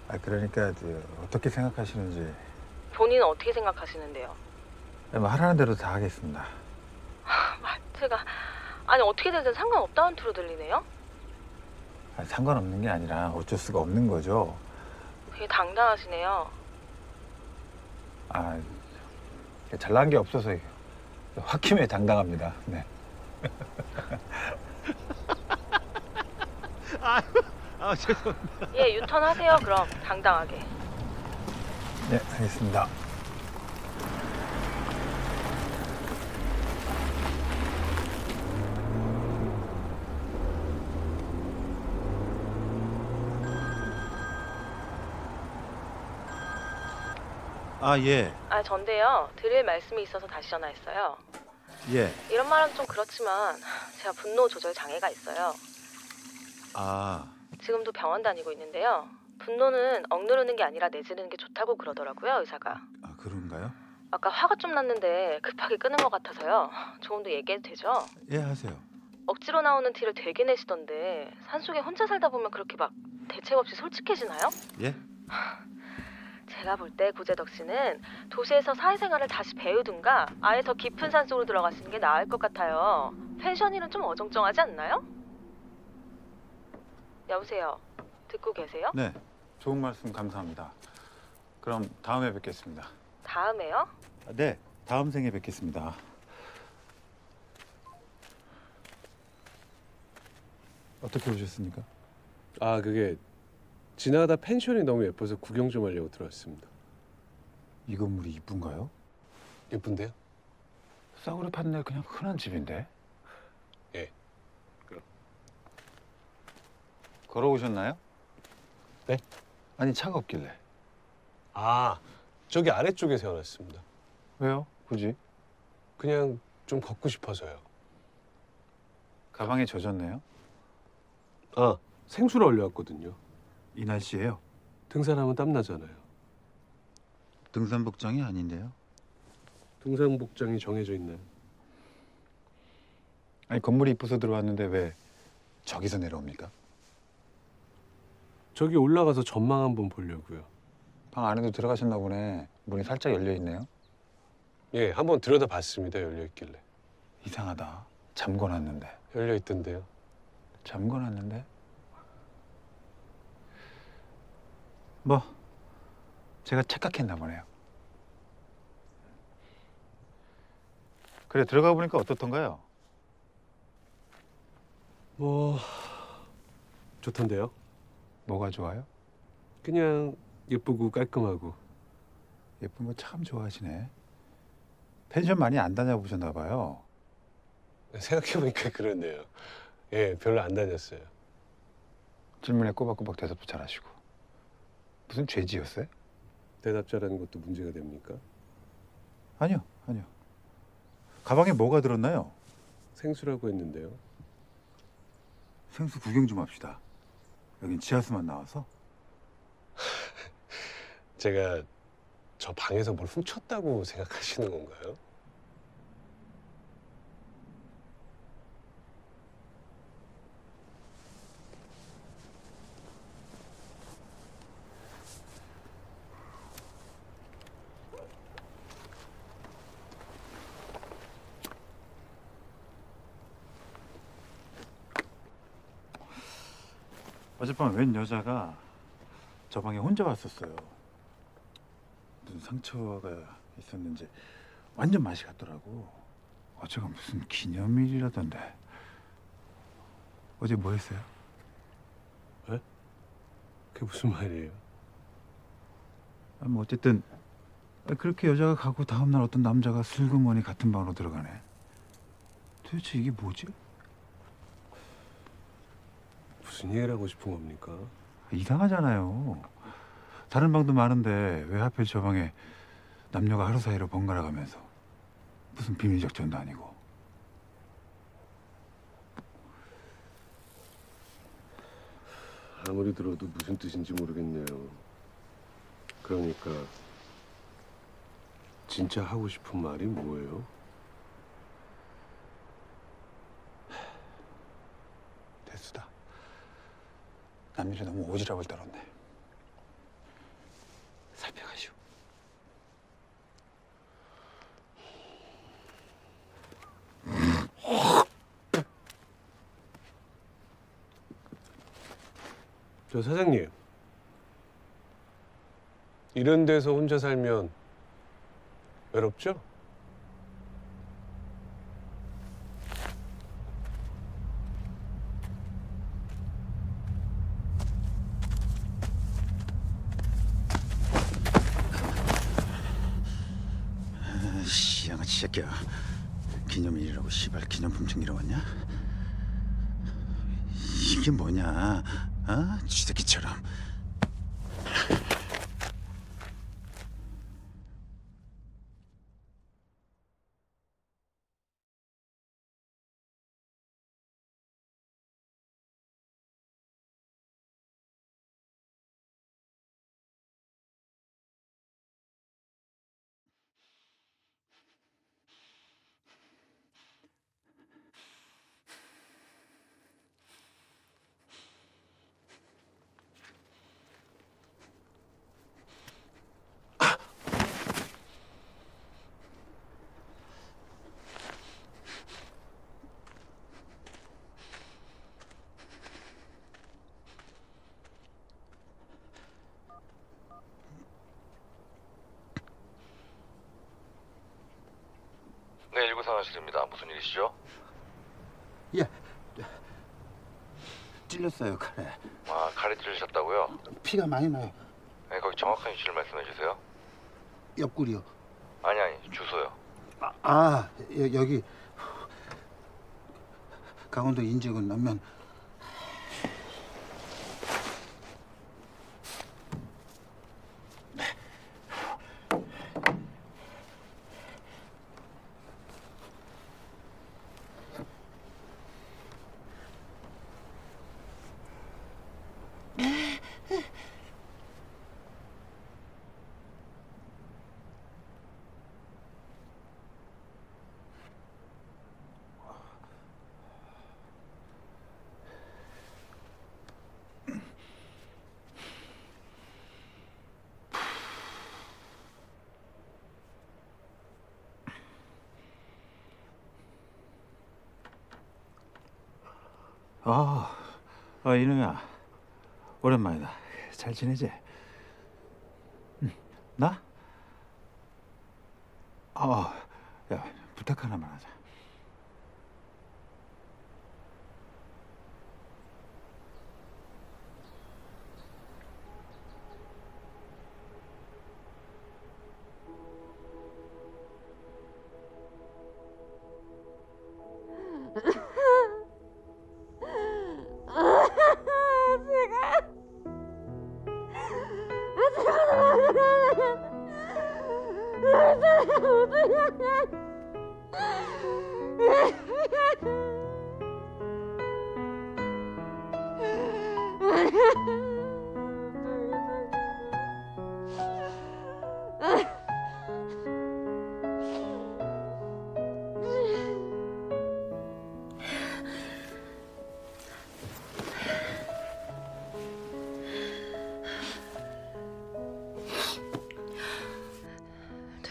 아 그러니까 그 어떻게 생각하시는지 본인은 어떻게 생각하시는데요? 뭐 하라는 대로 다 하겠습니다. 말투가 아니 어떻게 되든 상관없다는 투로 들리네요? 아, 상관없는 게 아니라 어쩔 수가 없는 거죠. 되게 당당하시네요. 아 잘난 게 없어서 홧김에 당당합니다. 네. <laughs> 아, 아 죄송합니다. 예, 유턴하세요. 그럼 당당하게. 네, 알겠습니다. 아, 예. 아, 전데요. 드릴 말씀이 있어서 다시 전화했어요. 예. 이런 말은 좀 그렇지만 제가 분노 조절 장애가 있어요. 아, 지금도 병원 다니고 있는데요. 분노는 억누르는 게 아니라 내지르는 게 좋다고 그러더라고요, 의사가. 아, 그런가요? 아까 화가 좀 났는데 급하게 끊은 것 같아서요. 조금 더 얘기해도 되죠? 예, 하세요. 억지로 나오는 티를 되게 내시던데 산속에 혼자 살다 보면 그렇게 막 대책 없이 솔직해지나요? 예? 제가 볼 때 구재덕 씨는 도시에서 사회생활을 다시 배우든가 아예 더 깊은 산속으로 들어가시는 게 나을 것 같아요. 펜션 일은 좀 어정쩡하지 않나요? 여보세요. 듣고 계세요? 네. 좋은 말씀 감사합니다. 그럼 다음에 뵙겠습니다. 다음에요? 아, 네. 다음 생에 뵙겠습니다. 어떻게 오셨습니까? 아 그게 지나가다 펜션이 너무 예뻐서 구경 좀 하려고 들어왔습니다. 이 건물이 이쁜가요? 예쁜데요? 싸구려 판넬 그냥 흔한 집인데. 예. 그럼. 걸어오셨나요? 네? 아니 차가 없길래. 아 저기 아래쪽에 세워놨습니다. 왜요? 굳이? 그냥 좀 걷고 싶어서요. 가방에 젖었네요. 아 생수를 얼려왔거든요. 이 날씨에요? 등산하면 땀 나잖아요. 등산 복장이 아닌데요. 등산 복장이 정해져 있나요? 아니 건물이 이뻐서 들어왔는데 왜 저기서 내려옵니까? 저기 올라가서 전망 한번 보려고요. 방 안에도 들어가셨나 보네. 문이 살짝 열려 있네요. 예, 한번 들여다봤습니다. 열려 있길래. 이상하다. 잠궈놨는데. 열려 있던데요. 잠궈놨는데? 뭐 제가 착각했나 보네요. 그래 들어가 보니까 어떻던가요? 뭐 좋던데요. 뭐가 좋아요? 그냥 예쁘고 깔끔하고 예쁜 거 참 좋아하시네. 펜션 많이 안 다녀보셨나 봐요. 생각해보니까 그러네요. 예, 별로 안 다녔어요. 질문에 꼬박꼬박 대답도 잘하시고. 무슨 죄지였어요? 대답 잘하는 것도 문제가 됩니까? 아니요, 아니요. 가방에 뭐가 들었나요? 생수라고 했는데요. 생수 구경 좀 합시다. 여긴 지하수만 나와서. <laughs> 제가 저 방에서 뭘 훔쳤다고 생각하시는 건가요? 어젯밤 웬 여자가 저 방에 혼자 왔었어요. 무슨 상처가 있었는지 완전 맛이 갔더라고. 어제가 무슨 기념일이라던데. 어제 뭐 했어요? 왜? 그게 무슨 말이에요? 아, 뭐 어쨌든 그렇게 여자가 가고 다음 날 어떤 남자가 슬그머니 같은 방으로 들어가네. 도대체 이게 뭐지? 무슨 이해를 하고 싶은 겁니까? 이상하잖아요. 다른 방도 많은데 왜 하필 저 방에 남녀가 하루 사이로 번갈아 가면서 무슨 비밀 작전도 아니고. 아무리 들어도 무슨 뜻인지 모르겠네요. 그러니까 진짜 하고 싶은 말이 뭐예요? 됐수다. 남일이 너무 오지랖을 떨었네. 살펴가시오. 저 사장님 이런 데서 혼자 살면 외롭죠? 씨, 양아치 새끼야. 기념일이라고 시발 기념품 챙기러 왔냐? 이게 뭐냐? 어? 쥐새끼처럼. 네, 1구 상황실입니다. 무슨 일이시죠? 예. 찔렸어요 칼에. 아, 칼에 찔리셨다고요? 피가 많이 나요. 네, 거기 정확한 위치를 말씀해 주세요. 옆구리요. 아니, 아니, 주소요. 아, 아 여, 여기 강원도 인제군 남면 아, 아 이놈야 오랜만이다. 잘 지내지?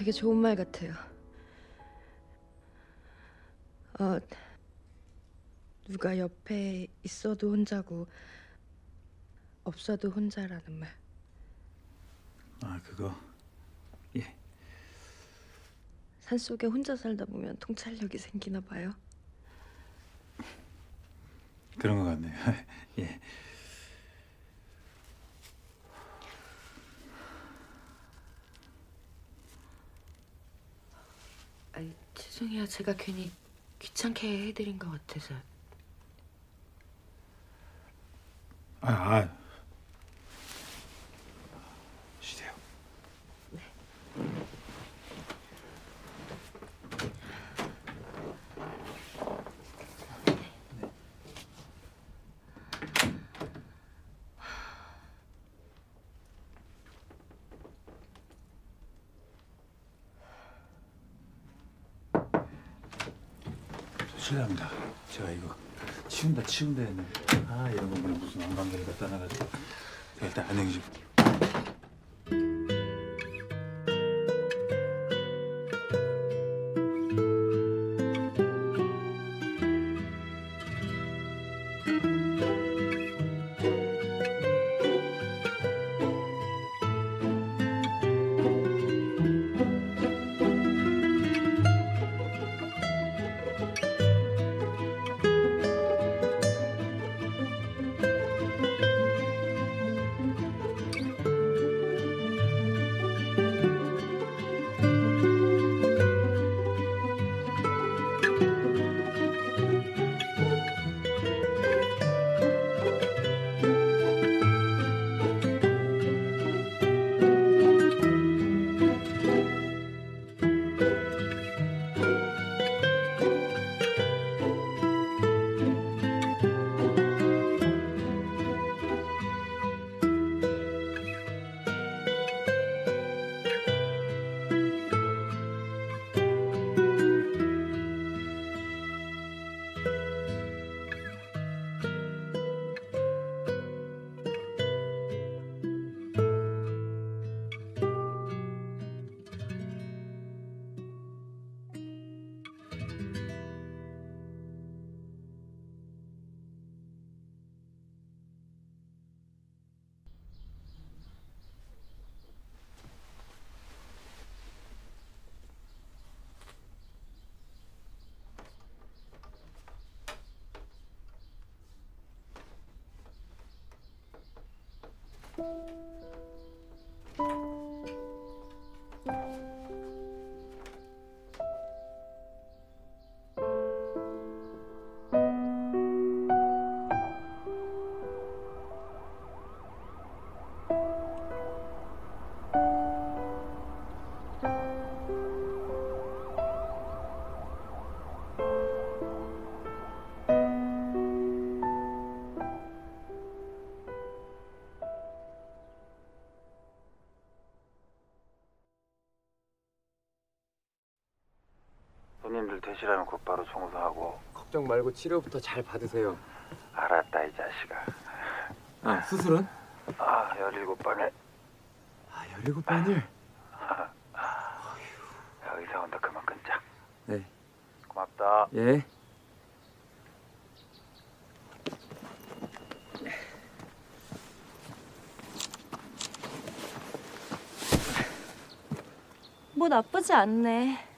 되게 좋은 말 같아요. 어, 누가 옆에 있어도 혼자고 없어도 혼자라는 말. 아 그거 산속에 혼자 살다 보면 통찰력이 생기나 봐요. 그런 것 같네요. <laughs> 예. 아이, 죄송해요. 제가 괜히 귀찮게 해드린 것 같아서. 아, 아. 쉬세요. 실례합니다. 제가 이거 치운다 치운다 했는데 아 이런 거 그냥 무슨 왕관계를 갖다 놔가지고 일단 안녕히 좀. 퇴실하면 곧바로 청소하고 걱정 말고 치료부터 잘 받으세요. 알았다 이 자식아 아, 수술은? 아 열일곱 번에 아, 17번을? 야, 의사 온다 그만 끊자 네. 고맙다 예. 뭐 나쁘지 않네.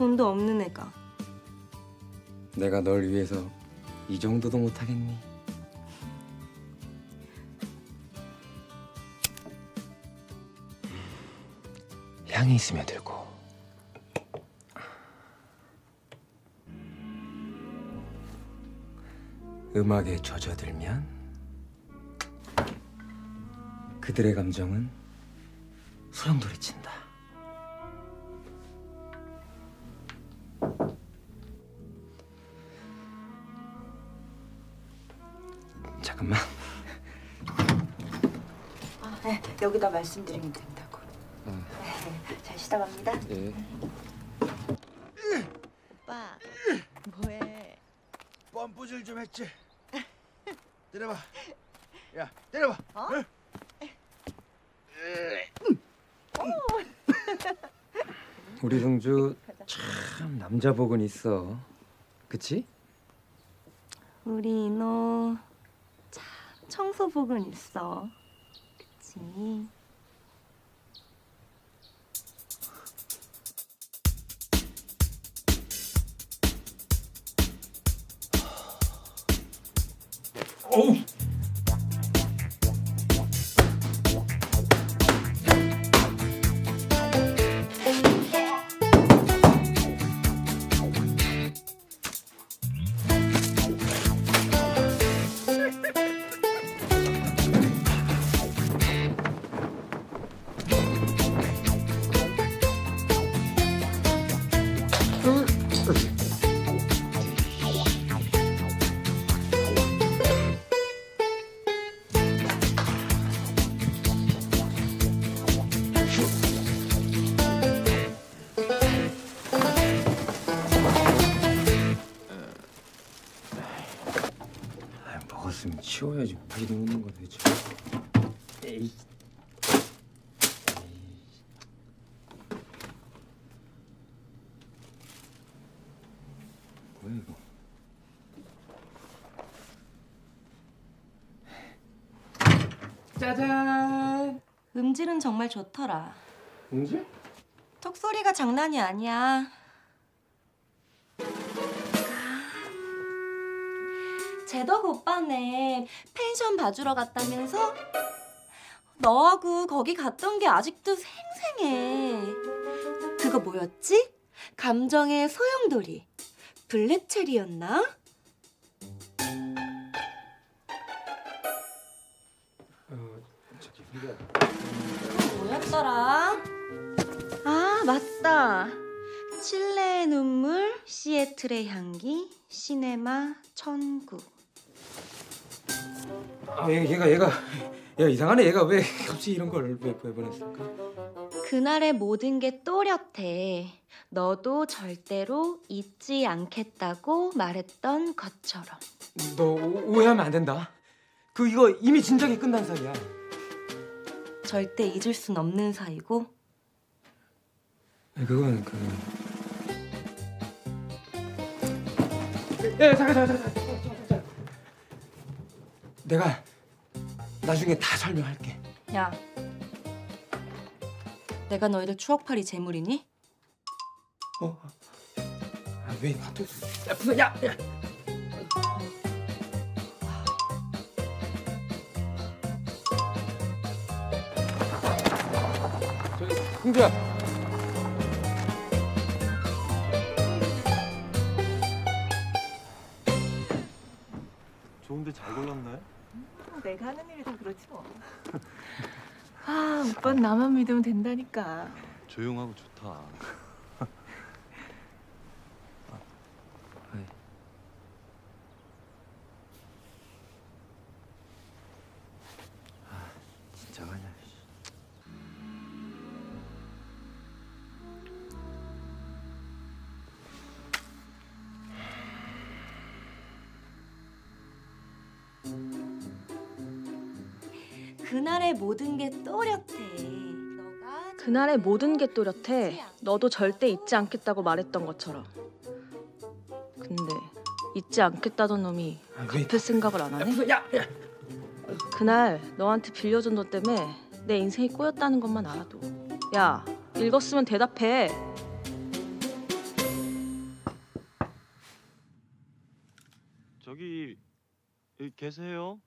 돈도 없는 애가. 내가 널 위해서 이 정도도 못하겠니? 향이 있으면 들고 음악에 젖어들면 그들의 감정은 소용돌이친다. 말씀드리면 된다고. 어. 네, <laughs> 잘 쉬다 갑니다. 예. 뻔뿌질 좀 했지. 때려봐. 야, 때려봐. 응? 우리 성주 참 남자 복은 있어. 그치? 우리 이노 참 청소복은 있어. 그치? 음질은 정말 좋더라. 음질? 턱 소리가 장난이 아니야. 제덕 오빠네 펜션 봐주러 갔다면서? 너하고 거기 갔던 게 아직도 생생해. 그거 뭐였지? 감정의 소용돌이. 블랙체리였나? 뭐였더라? 아, 맞다. 칠레의 눈물, 시애틀의 향기, 시네마 천국. 아, 얘, 얘가 얘가 야 이상하네. 얘가 왜 갑자기 이런 걸왜 보냈을까? 그날의 모든 게 또렷해. 너도 절대로 잊지 않겠다고 말했던 것처럼. 너 오- 오해하면 안 된다. 그 이거 이미 진작에 끝난 사이야. 절대 잊을 순 없는 사이고. 그건 그. 야 잠깐 잠깐 잠깐 잠깐, 잠깐 잠깐. 내가 나중에 다 설명할게. 야, 내가 너희들 추억팔이 재물이니? 어? 아왜 나한테? 야 무슨 야 야. 흥주야. 좋은데 잘 골랐네. 내가 하는 일이 다 그렇지 뭐. <laughs> 아, 오빠는 나만 믿으면 된다니까. 조용하고 좋다. 모든 게 또렷해. 그날의 모든 게 또렷해. 너도 절대 잊지 않겠다고 말했던 것처럼. 근데 잊지 않겠다던 놈이 갚을 생각을 안 하네? 야, 야. 그날 너한테 빌려준 돈 때문에 내 인생이 꼬였다는 것만 알아도. 야, 읽었으면 대답해. 저기 계세요?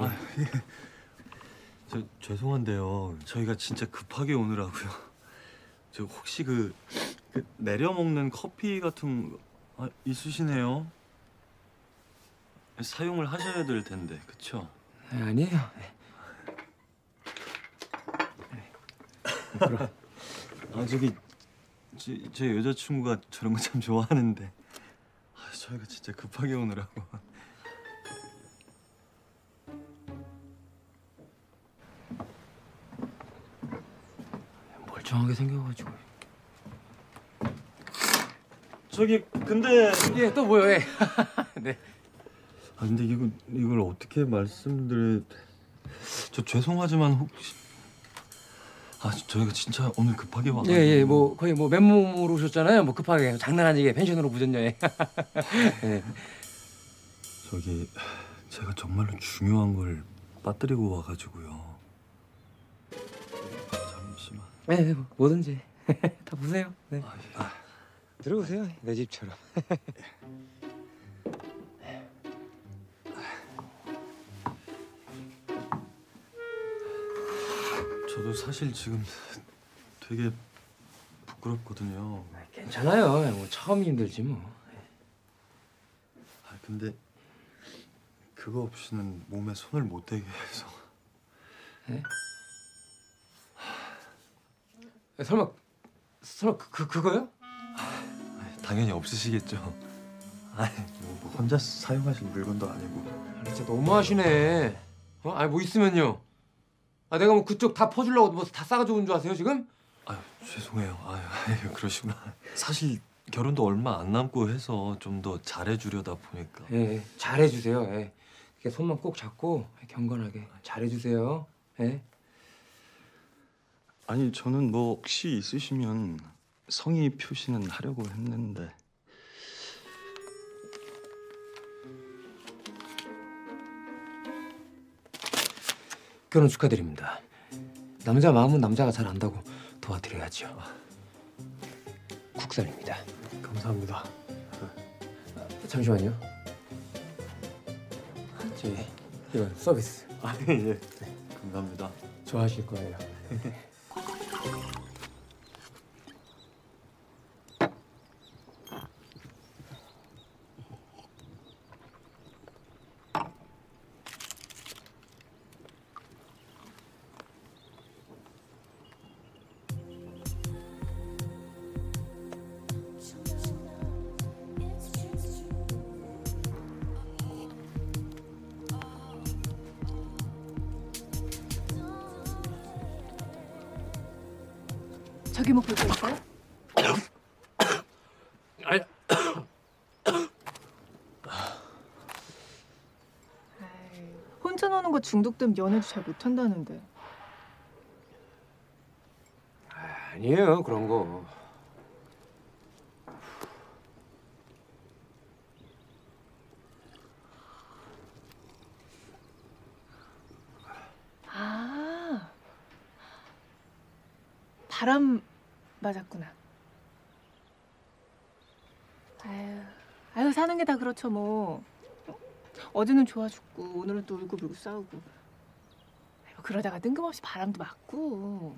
아, 예. 저 죄송한데요. 저희가 진짜 급하게 오느라고요. 저 혹시 그, 그 내려 먹는 커피 같은 거 아, 있으시네요? 사용을 하셔야 될 텐데, 그쵸? 아니에요. 아 저기 제, 제 여자친구가 저런 거 참 좋아하는데 아, 저희가 진짜 급하게 오느라고 멀쩡하게 생겨가지고. 저기 근데 예, 또 뭐요? 예. <laughs> 네. 아 근데 이거 이걸 어떻게 말씀드려? 저 죄송하지만 혹시 아 저희가 진짜 오늘 급하게 와. 예, 예, 뭐 거의 뭐 맨몸으로 오셨잖아요. 뭐 급하게 장난 아니게 펜션으로 무전여행. <laughs> 예. 저기 제가 정말로 중요한 걸 빠뜨리고 와가지고요. 네, 뭐, 뭐든지 <laughs> 다 보세요. 네. 들어오세요. 내 집처럼. <laughs> 저도 사실 지금 되게 부끄럽거든요. 괜찮아요. 뭐 처음 힘들지 뭐. 아 근데 그거 없이는 몸에 손을 못 대게 해서. 네? 설마 설마 그, 그 그거요? 당연히 없으시겠죠. 아이 뭐 혼자 사용하실 물건도 아니고. 아, 진짜 너무하시네. 어? 아니 뭐 있으면요. 아 내가 뭐 그쪽 다 퍼주려고 뭐 다 싸가지고 온 줄 아세요 지금? 아유 죄송해요. 아유, 아유 그러시구나. 사실 결혼도 얼마 안 남고 해서 좀 더 잘해주려다 보니까. 예, 예, 잘해주세요. 예. 이렇게 손만 꼭 잡고 경건하게 잘해주세요. 예. 아니 저는 뭐 혹시 있으시면 성의 표시는 하려고 했는데. 결혼 축하드립니다. 남자 마음은 남자가 잘 안다고 도와드려야죠. 국산입니다. 감사합니다. 잠시만요. 저기 이건 서비스. 아 예. 감사합니다. 좋아하실 거예요. <laughs> you 중독되면 연애도 잘 못한다는데. 아니에요 그런 거. 아 바람 맞았구나. 아유, 아유 사는 게 다 그렇죠 뭐. 어제는 좋아 죽고 오늘은 또 울고 불고 싸우고. 아유, 그러다가 뜬금없이 바람도 맞고.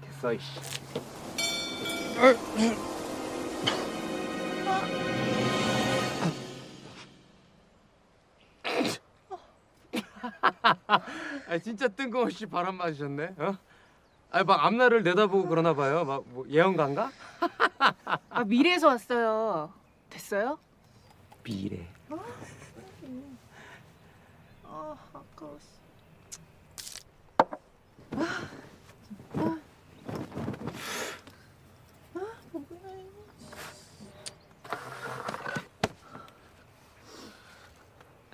됐어 이씨. 아 진짜 뜬금없이 바람 맞으셨네. 어? 아막 앞날을 내다보고 그러나 봐요. 막 뭐 예언가인가? 아 미래에서 왔어요. 됐어요? 미래. 아 아까웠어.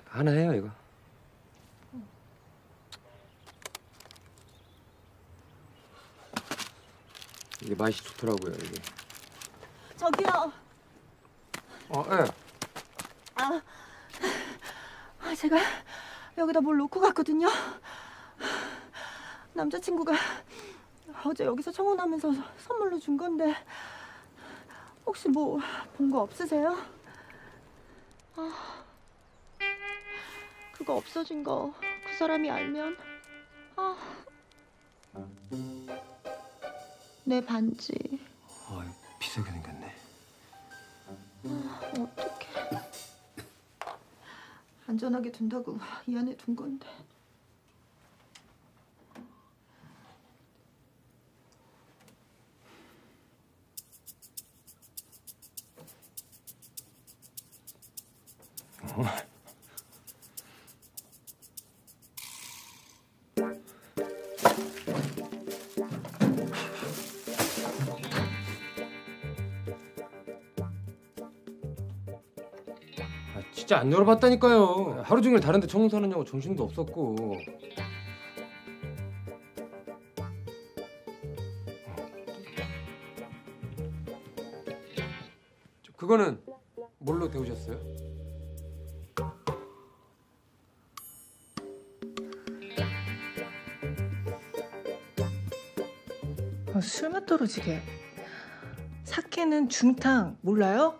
하나 해요 이거. 이게 맛이 좋더라고요 이게. 저기요. 어, 예. 아, 아, 제가 여기다 뭘 놓고 갔거든요. 남자친구가 어제 여기서 청혼하면서 선물로 준 건데 혹시 뭐 본 거 없으세요? 아, 그거 없어진 거 그 사람이 알면 아, 내 반지 아 비싸게 생겼네. 아, 어떡해. 안전하게 둔다고 이 안에 둔 건데. <laughs> 진짜 안 열어봤다니까요. 하루 종일 다른 데 청소하느냐고 정신도 없었고. 저, 그거는 뭘로 데우셨어요? 어, 술맛 떨어지게. 사케는 중탕 몰라요?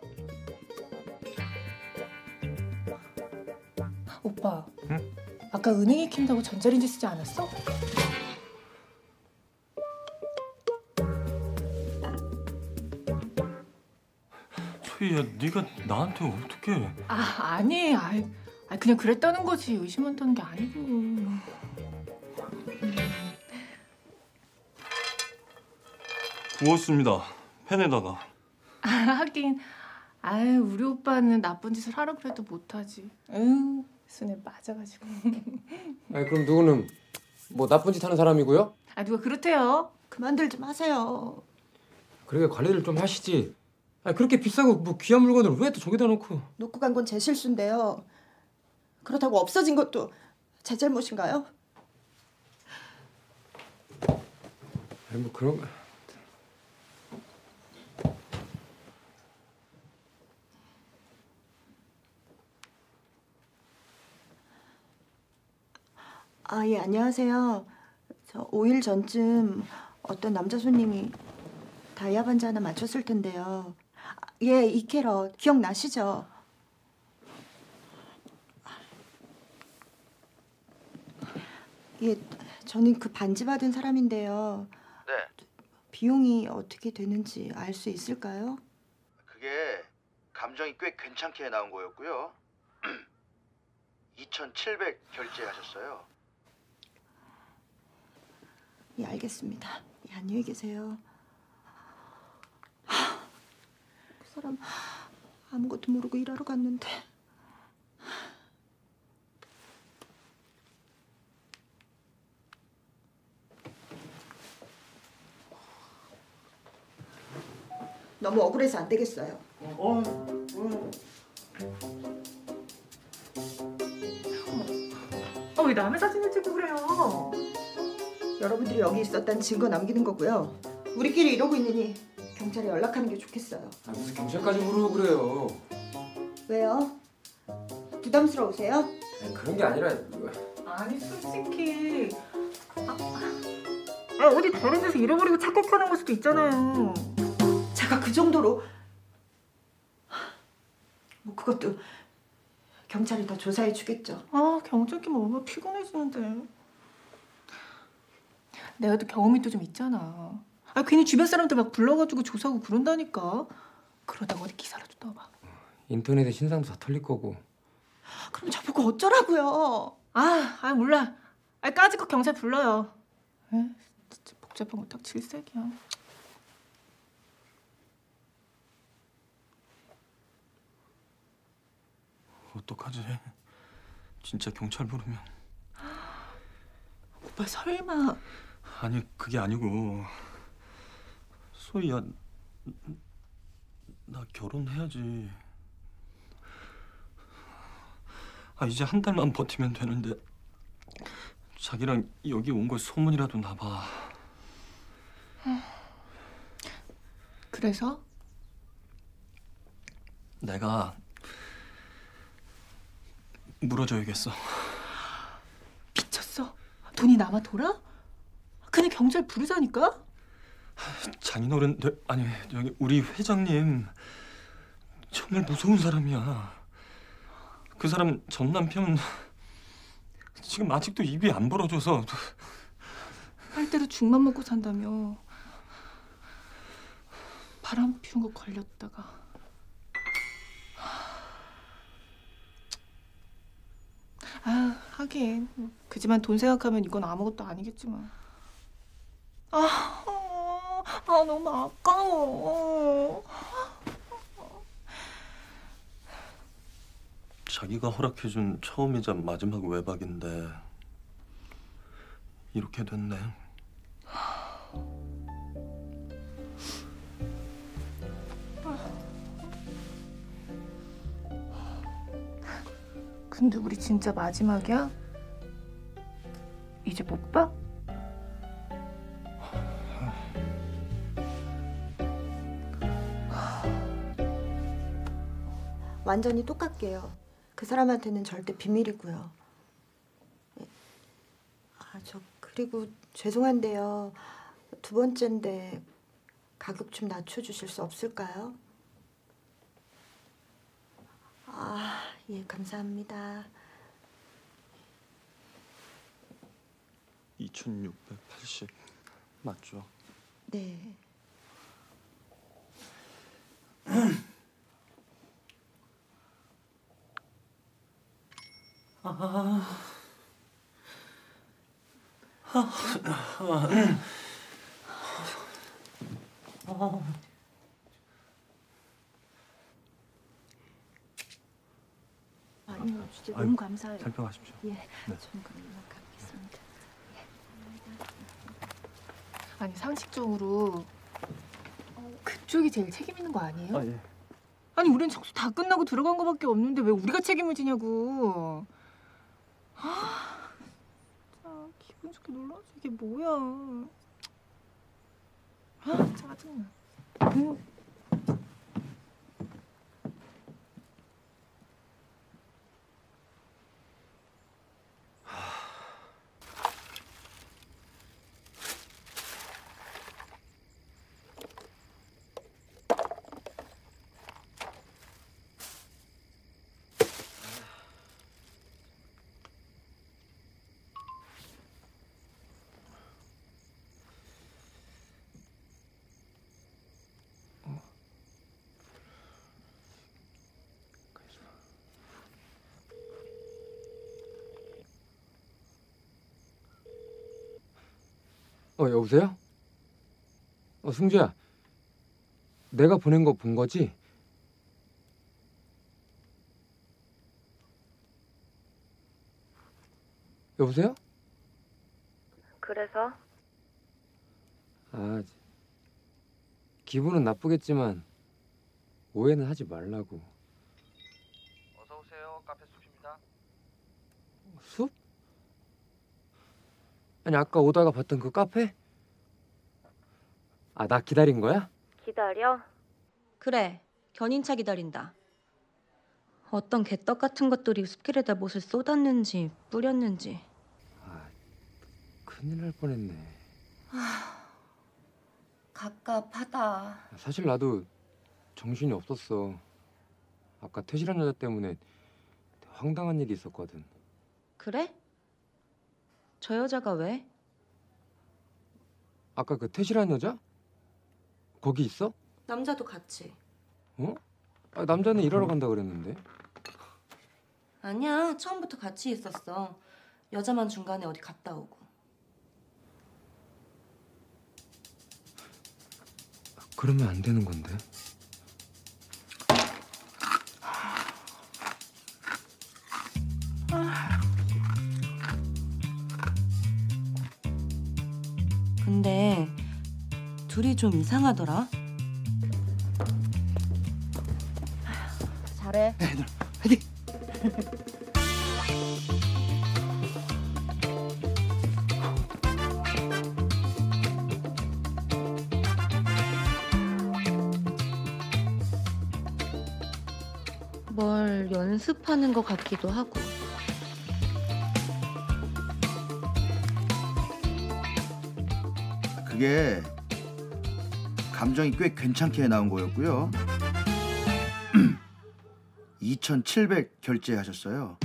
아까 은행에 킨다고 전자레인지 쓰지 않았어? 소희야, 네가 나한테 어떻게? 아 아니, 아, 아 그냥 그랬다는 거지 의심한다는 게 아니고. 부었습니다. 팬에다가. 아, <laughs> 하긴, 아유 우리 오빠는 나쁜 짓을 하라 그래도 못하지. 응, 순에 맞아가지고. <laughs> 아니 그럼 누구는 뭐 나쁜 짓 하는 사람이고요? 아 누가 그렇대요? 그만들 좀 하세요. 그러게 관리를 좀 하시지. 아니 그렇게 비싸고 뭐 귀한 물건을 왜 또 저기다 놓고? 놓고 간 건 제 실수인데요. 그렇다고 없어진 것도 제 잘못인가요? 아니 뭐 그런 아, 예, 안녕하세요. 저 5일 전쯤 어떤 남자 손님이 다이아 반지 하나 맞췄을 텐데요. 아, 예, 이 캐럿 기억나시죠? 예, 저는 그 반지 받은 사람인데요. 네. 비용이 어떻게 되는지 알 수 있을까요? 그게 감정이 꽤 괜찮게 나온 거였고요. <clears throat> 2,700 결제하셨어요. 예, 알겠습니다. 예, 안녕히 계세요. 하, 그 사람 아무것도 모르고 일하러 갔는데. 너무 억울해서 안 되겠어요. 아왜 남의 사진을 찍고 그래요? 여러분들이 여기 있었다는 증거 남기는 거고요. 우리끼리 이러고 있느니 경찰에 연락하는 게 좋겠어요. 아, 무슨 경찰까지 부르고 그래요? 왜요? 부담스러우세요? 아니, 그런 게 아니라 아니 솔직히 아, 아 어디 다른 데서 잃어버리고 착각하는 걸 수도 있잖아요. 제가 그 정도로 뭐 그것도 경찰이 더 조사해 주겠죠. 아 경찰끼면 얼마나 피곤해지는데. 내가 또 경험이 또 좀 있잖아. 아 괜히 주변 사람들 막 불러가지고 조사하고 그런다니까. 그러다가 어디 기사라도 떠봐. 인터넷에 신상도 다 털릴 거고. 그럼 저보고 어쩌라고요? 아, 아 몰라. 아 까짓 거 경찰 불러요. 에 진짜 복잡한 거 딱 질색이야. 어떡하지? 진짜 경찰 부르면. <gasps> 오빠 설마 아니 그게 아니고. 소희야 나 결혼해야지. 아 이제 한 달만 버티면 되는데 자기랑 여기 온거 소문이라도 나봐. 그래서? 내가 물어줘야겠어. 미쳤어? 돈이 남아 돌아? 그냥 경찰 부르자니까? 장인어른 되- 아니 저기 우리 회장님 정말 무서운 사람이야. 그 사람 전 남편 지금 아직도 입이 안 벌어져서 할 대로 죽만 먹고 산다며. 바람 피운 거 걸렸다가. 아 하긴 그 집안 돈 생각하면 이건 아무것도 아니겠지만. 아, 어, 아 너무 아까워. 자기가 허락해준 처음이자 마지막 외박인데 이렇게 됐네. 근데 우리 진짜 마지막이야? 이제 못 봐? 완전히 똑같게요. 그 사람한테는 절대 비밀이고요. 아, 저 그리고 죄송한데요. 두 번째인데 가격 좀 낮춰주실 수 없을까요? 아, 예, 감사합니다. 2680 맞죠? 네. <clears throat> 아. 아니요, 진짜 아유, 너무 감사해요. 잘 평하십시오. 예, 네. 저는 그만 가겠습니다. 아니 상식적으로 그쪽이 제일 책임 있는 거 아니에요? 아 예. 아니 우린 청소 다 끝나고 들어간 거밖에 없는데 왜 우리가 책임을 지냐고. 아, 진짜 기분 좋게 놀라서 이게 뭐야. 아, 짜증나. 음. 어 여보세요? 어 승주야 내가 보낸 거 본 거지? 여보세요? 그래서 아 기분은 나쁘겠지만 오해는 하지 말라고 어서 오세요. 카페 숲입니다. 숲? 아니 아까 오다가 봤던 그 카페? 아 나 기다린 거야? 기다려? 그래, 견인차 기다린다. 어떤 개떡 같은 것들이 숲길에다 못을 쏟았는지 뿌렸는지. 큰일 날 뻔했네 갑갑하다. 사실 나도 정신이 없었어 아까 퇴실한 여자 때문에 황당한 일이 있었거든 그래? 저 여자가 왜? 아까 그 퇴실한 여자? 거기 있어? 남자도 같이. 어? 아, 남자는 일하러 간다 그랬는데 아니야, 처음부터 같이 있었어. 여자만 중간에 어디 갔다 오고. 그러면 안 되는 건데 근데 둘이 좀 이상하더라. 잘해. 뭘 연습하는 것 같기도 하고. 게 감정이 꽤 괜찮게 나온 거였고요. <clears throat> 2,700 결제하셨어요.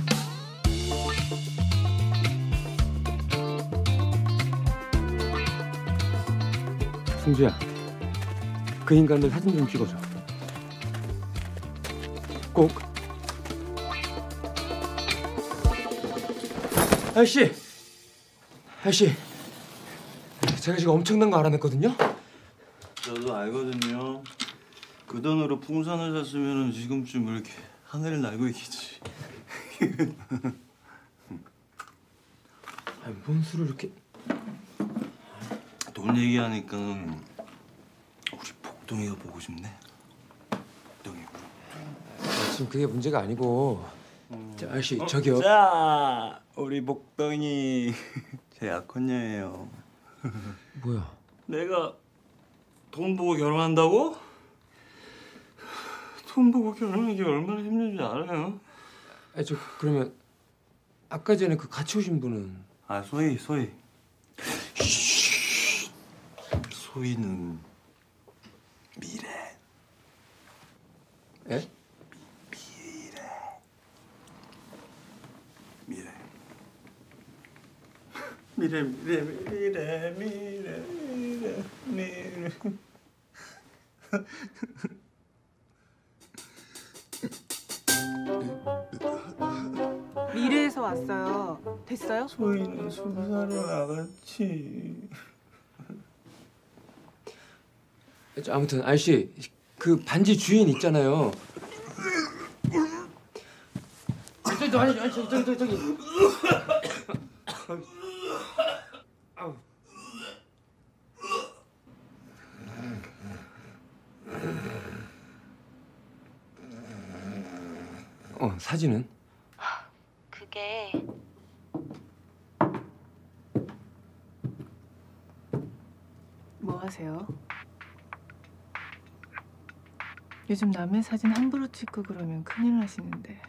승주야 그 인간들 사진 좀 찍어줘 꼭 아저씨 아저씨 제가 지금 엄청난 거 알아냈거든요 저도 알거든요. 그 돈으로 풍선을 샀으면 지금쯤 이렇게 하늘을 날고 있겠지. <laughs> 아니, 뭔 술을 이렇게 돈 얘기하니까 우리 복동이가 보고 싶네. 복동이. 아, 지금 그게 문제가 아니고 저 아저씨 저기요. 자, 우리 목동이 <laughs> 제 약혼녀예요. <laughs> 뭐야? 내가 돈 보고 결혼한다고? 돈 보고 결혼하는 게 얼마나 힘든지 알아요? 아, 저 그러면 아까 전에 그 같이 오신 분은 아, 소희, 소희. 소희는 미래. 예? 미래. 미래, 미래, 미래, 미래, 미래, 미래. 미래에서 왔어요. 됐어요? 소희는 수사로 나갔지. 저 아무튼 아저씨 그 반지 주인 있잖아요. 저기 저기 저기 저기 저기. <laughs> 사진은? 그게 뭐 하세요? 요즘 남의 사진 함부로 찍고 그러면 큰일 나시는데.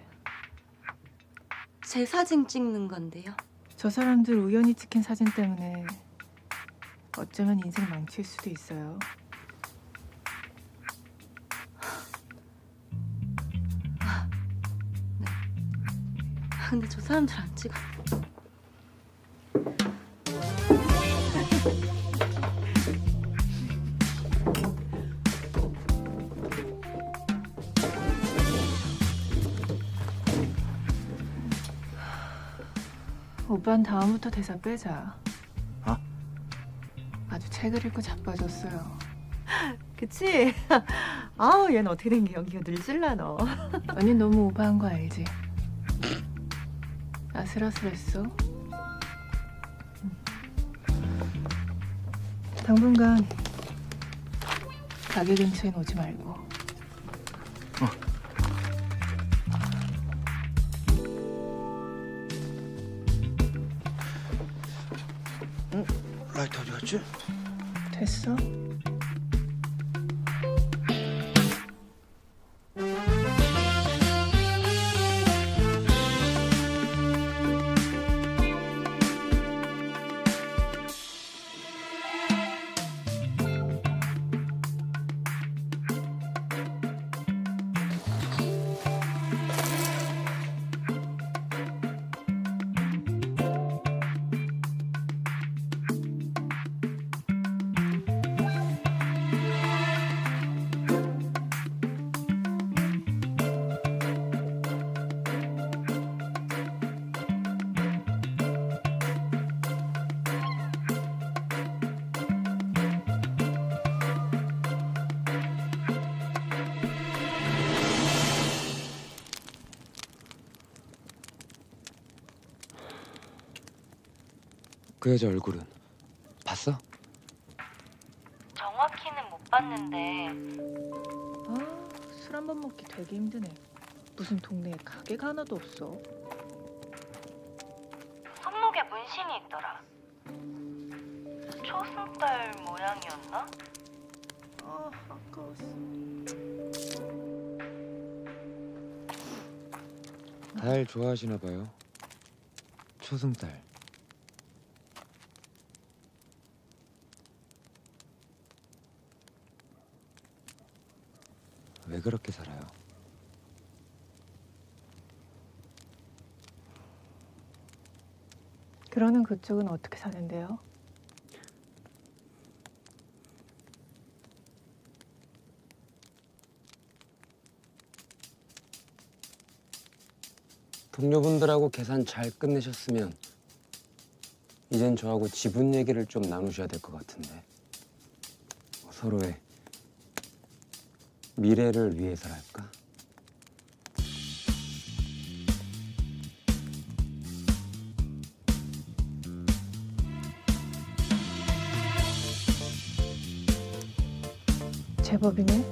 제 사진 찍는 건데요. 저 사람들 우연히 찍힌 사진 때문에 어쩌면 인생 망칠 수도 있어요. 근데 저 사람들 안 찍어. 오빠는 다음부터 대사 빼자. 어? 아주 책을 읽고 자빠졌어요. <laughs> 그치? <laughs> 아우 얘는 어떻게 된 게 연기가 늘질라 너. 언니 너무 오버한 거 알지? 아슬아슬했어. 당분간 가게 근처엔 오지 말고. 응? 라이터 어디 갔지? 됐어? 그 여자 얼굴은 봤어? 정확히는 못 봤는데 아, 술 한 번 먹기 되게 힘드네. 무슨 동네에 가게가 하나도 없어. 손목에 문신이 있더라. 초승달 모양이었나? 아, 아까웠어. 달 좋아하시나 봐요. 초승달. 왜 그렇게 살아요? 그러는 그쪽은 어떻게 사는데요? 동료분들하고 계산 잘 끝내셨으면 이젠 저하고 지분 얘기를 좀 나누셔야 될 것 같은데 서로의 미래를 위해서랄까? 제법이네.